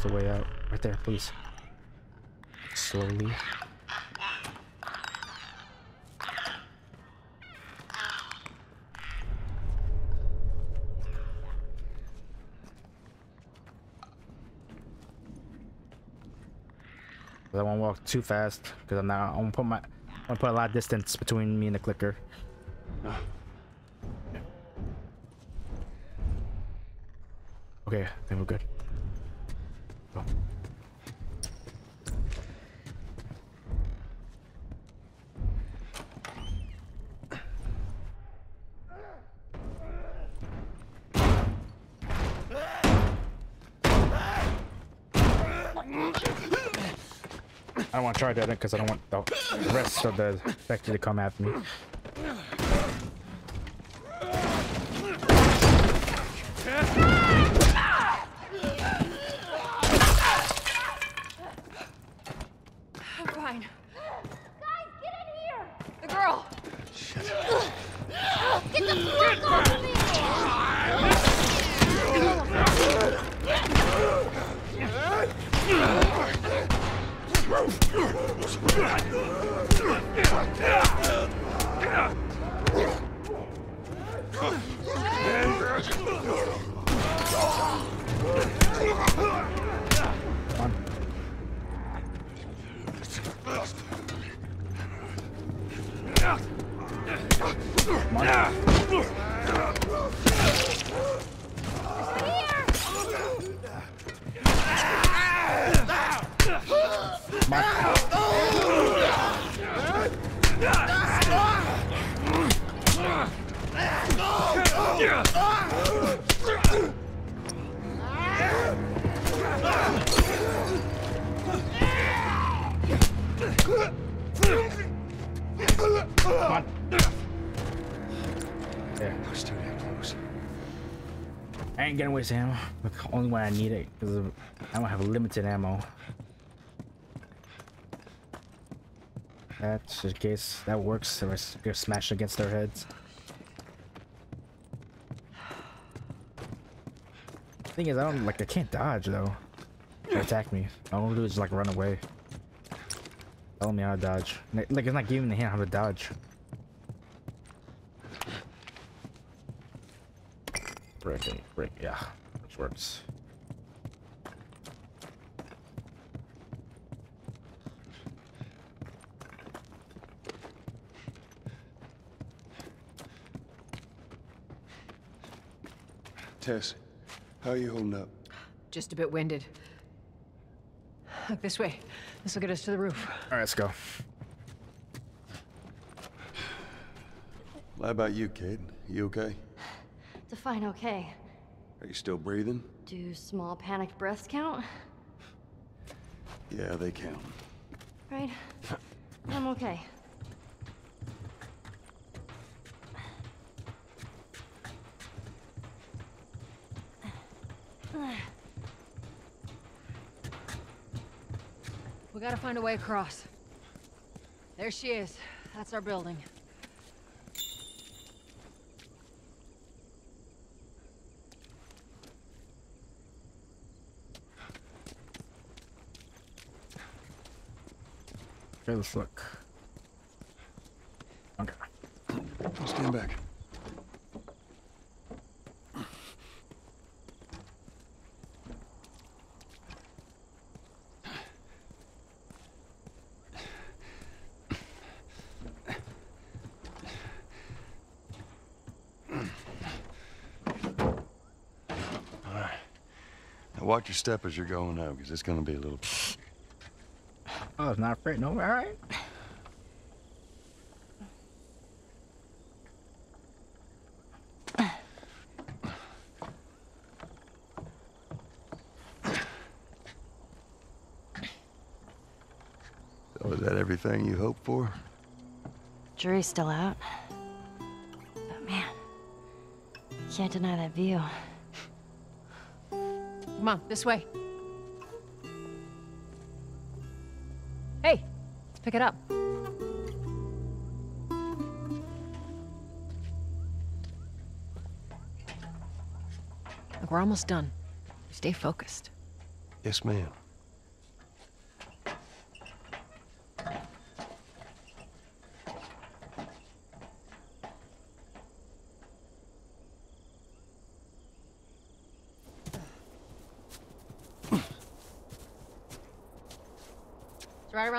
The way out. Right there, please. Slowly. I won't walk too fast because I'm not. I'm gonna put my. I'm gonna put a lot of distance between me and the clicker. Okay, I think we're good. I don't want to charge at it because I don't want the rest of the spectre to come after me. Only when I need it, because I don't have limited ammo. That's in case that works. They are smashed against their heads. Thing is, I don't like. I can't dodge though. They attack me. All I do is like run away. Telling me how to dodge. Like it's not giving me the hand how to dodge. Breaking, break, yeah, which works. Tess, how are you holding up? Just a bit winded. Look this way. This will get us to the roof. All right, let's go. How about you, kid? You okay? Define okay. Are you still breathing? Do small panicked breaths count? Yeah, they count. Right? I'm okay. We gotta find a way across. There she is. That's our building. Okay, let's look. Okay. Stand back. watch your step as you're going up, because it's going to be a little... Oh, it's not afraid. No, all right. So is that everything you hoped for? Jury's still out. But man, can't deny that view. Come on, this way. Pick it up. Look, we're almost done. Stay focused. Yes, ma'am.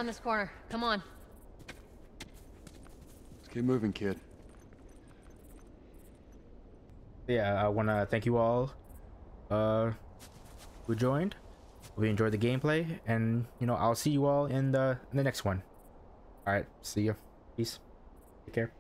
Around this corner. Come on. Let's keep moving, kid. Yeah, I want to thank you all uh, who joined. We enjoyed the gameplay, and you know I'll see you all in the in the next one. All right, see you. Peace. Take care.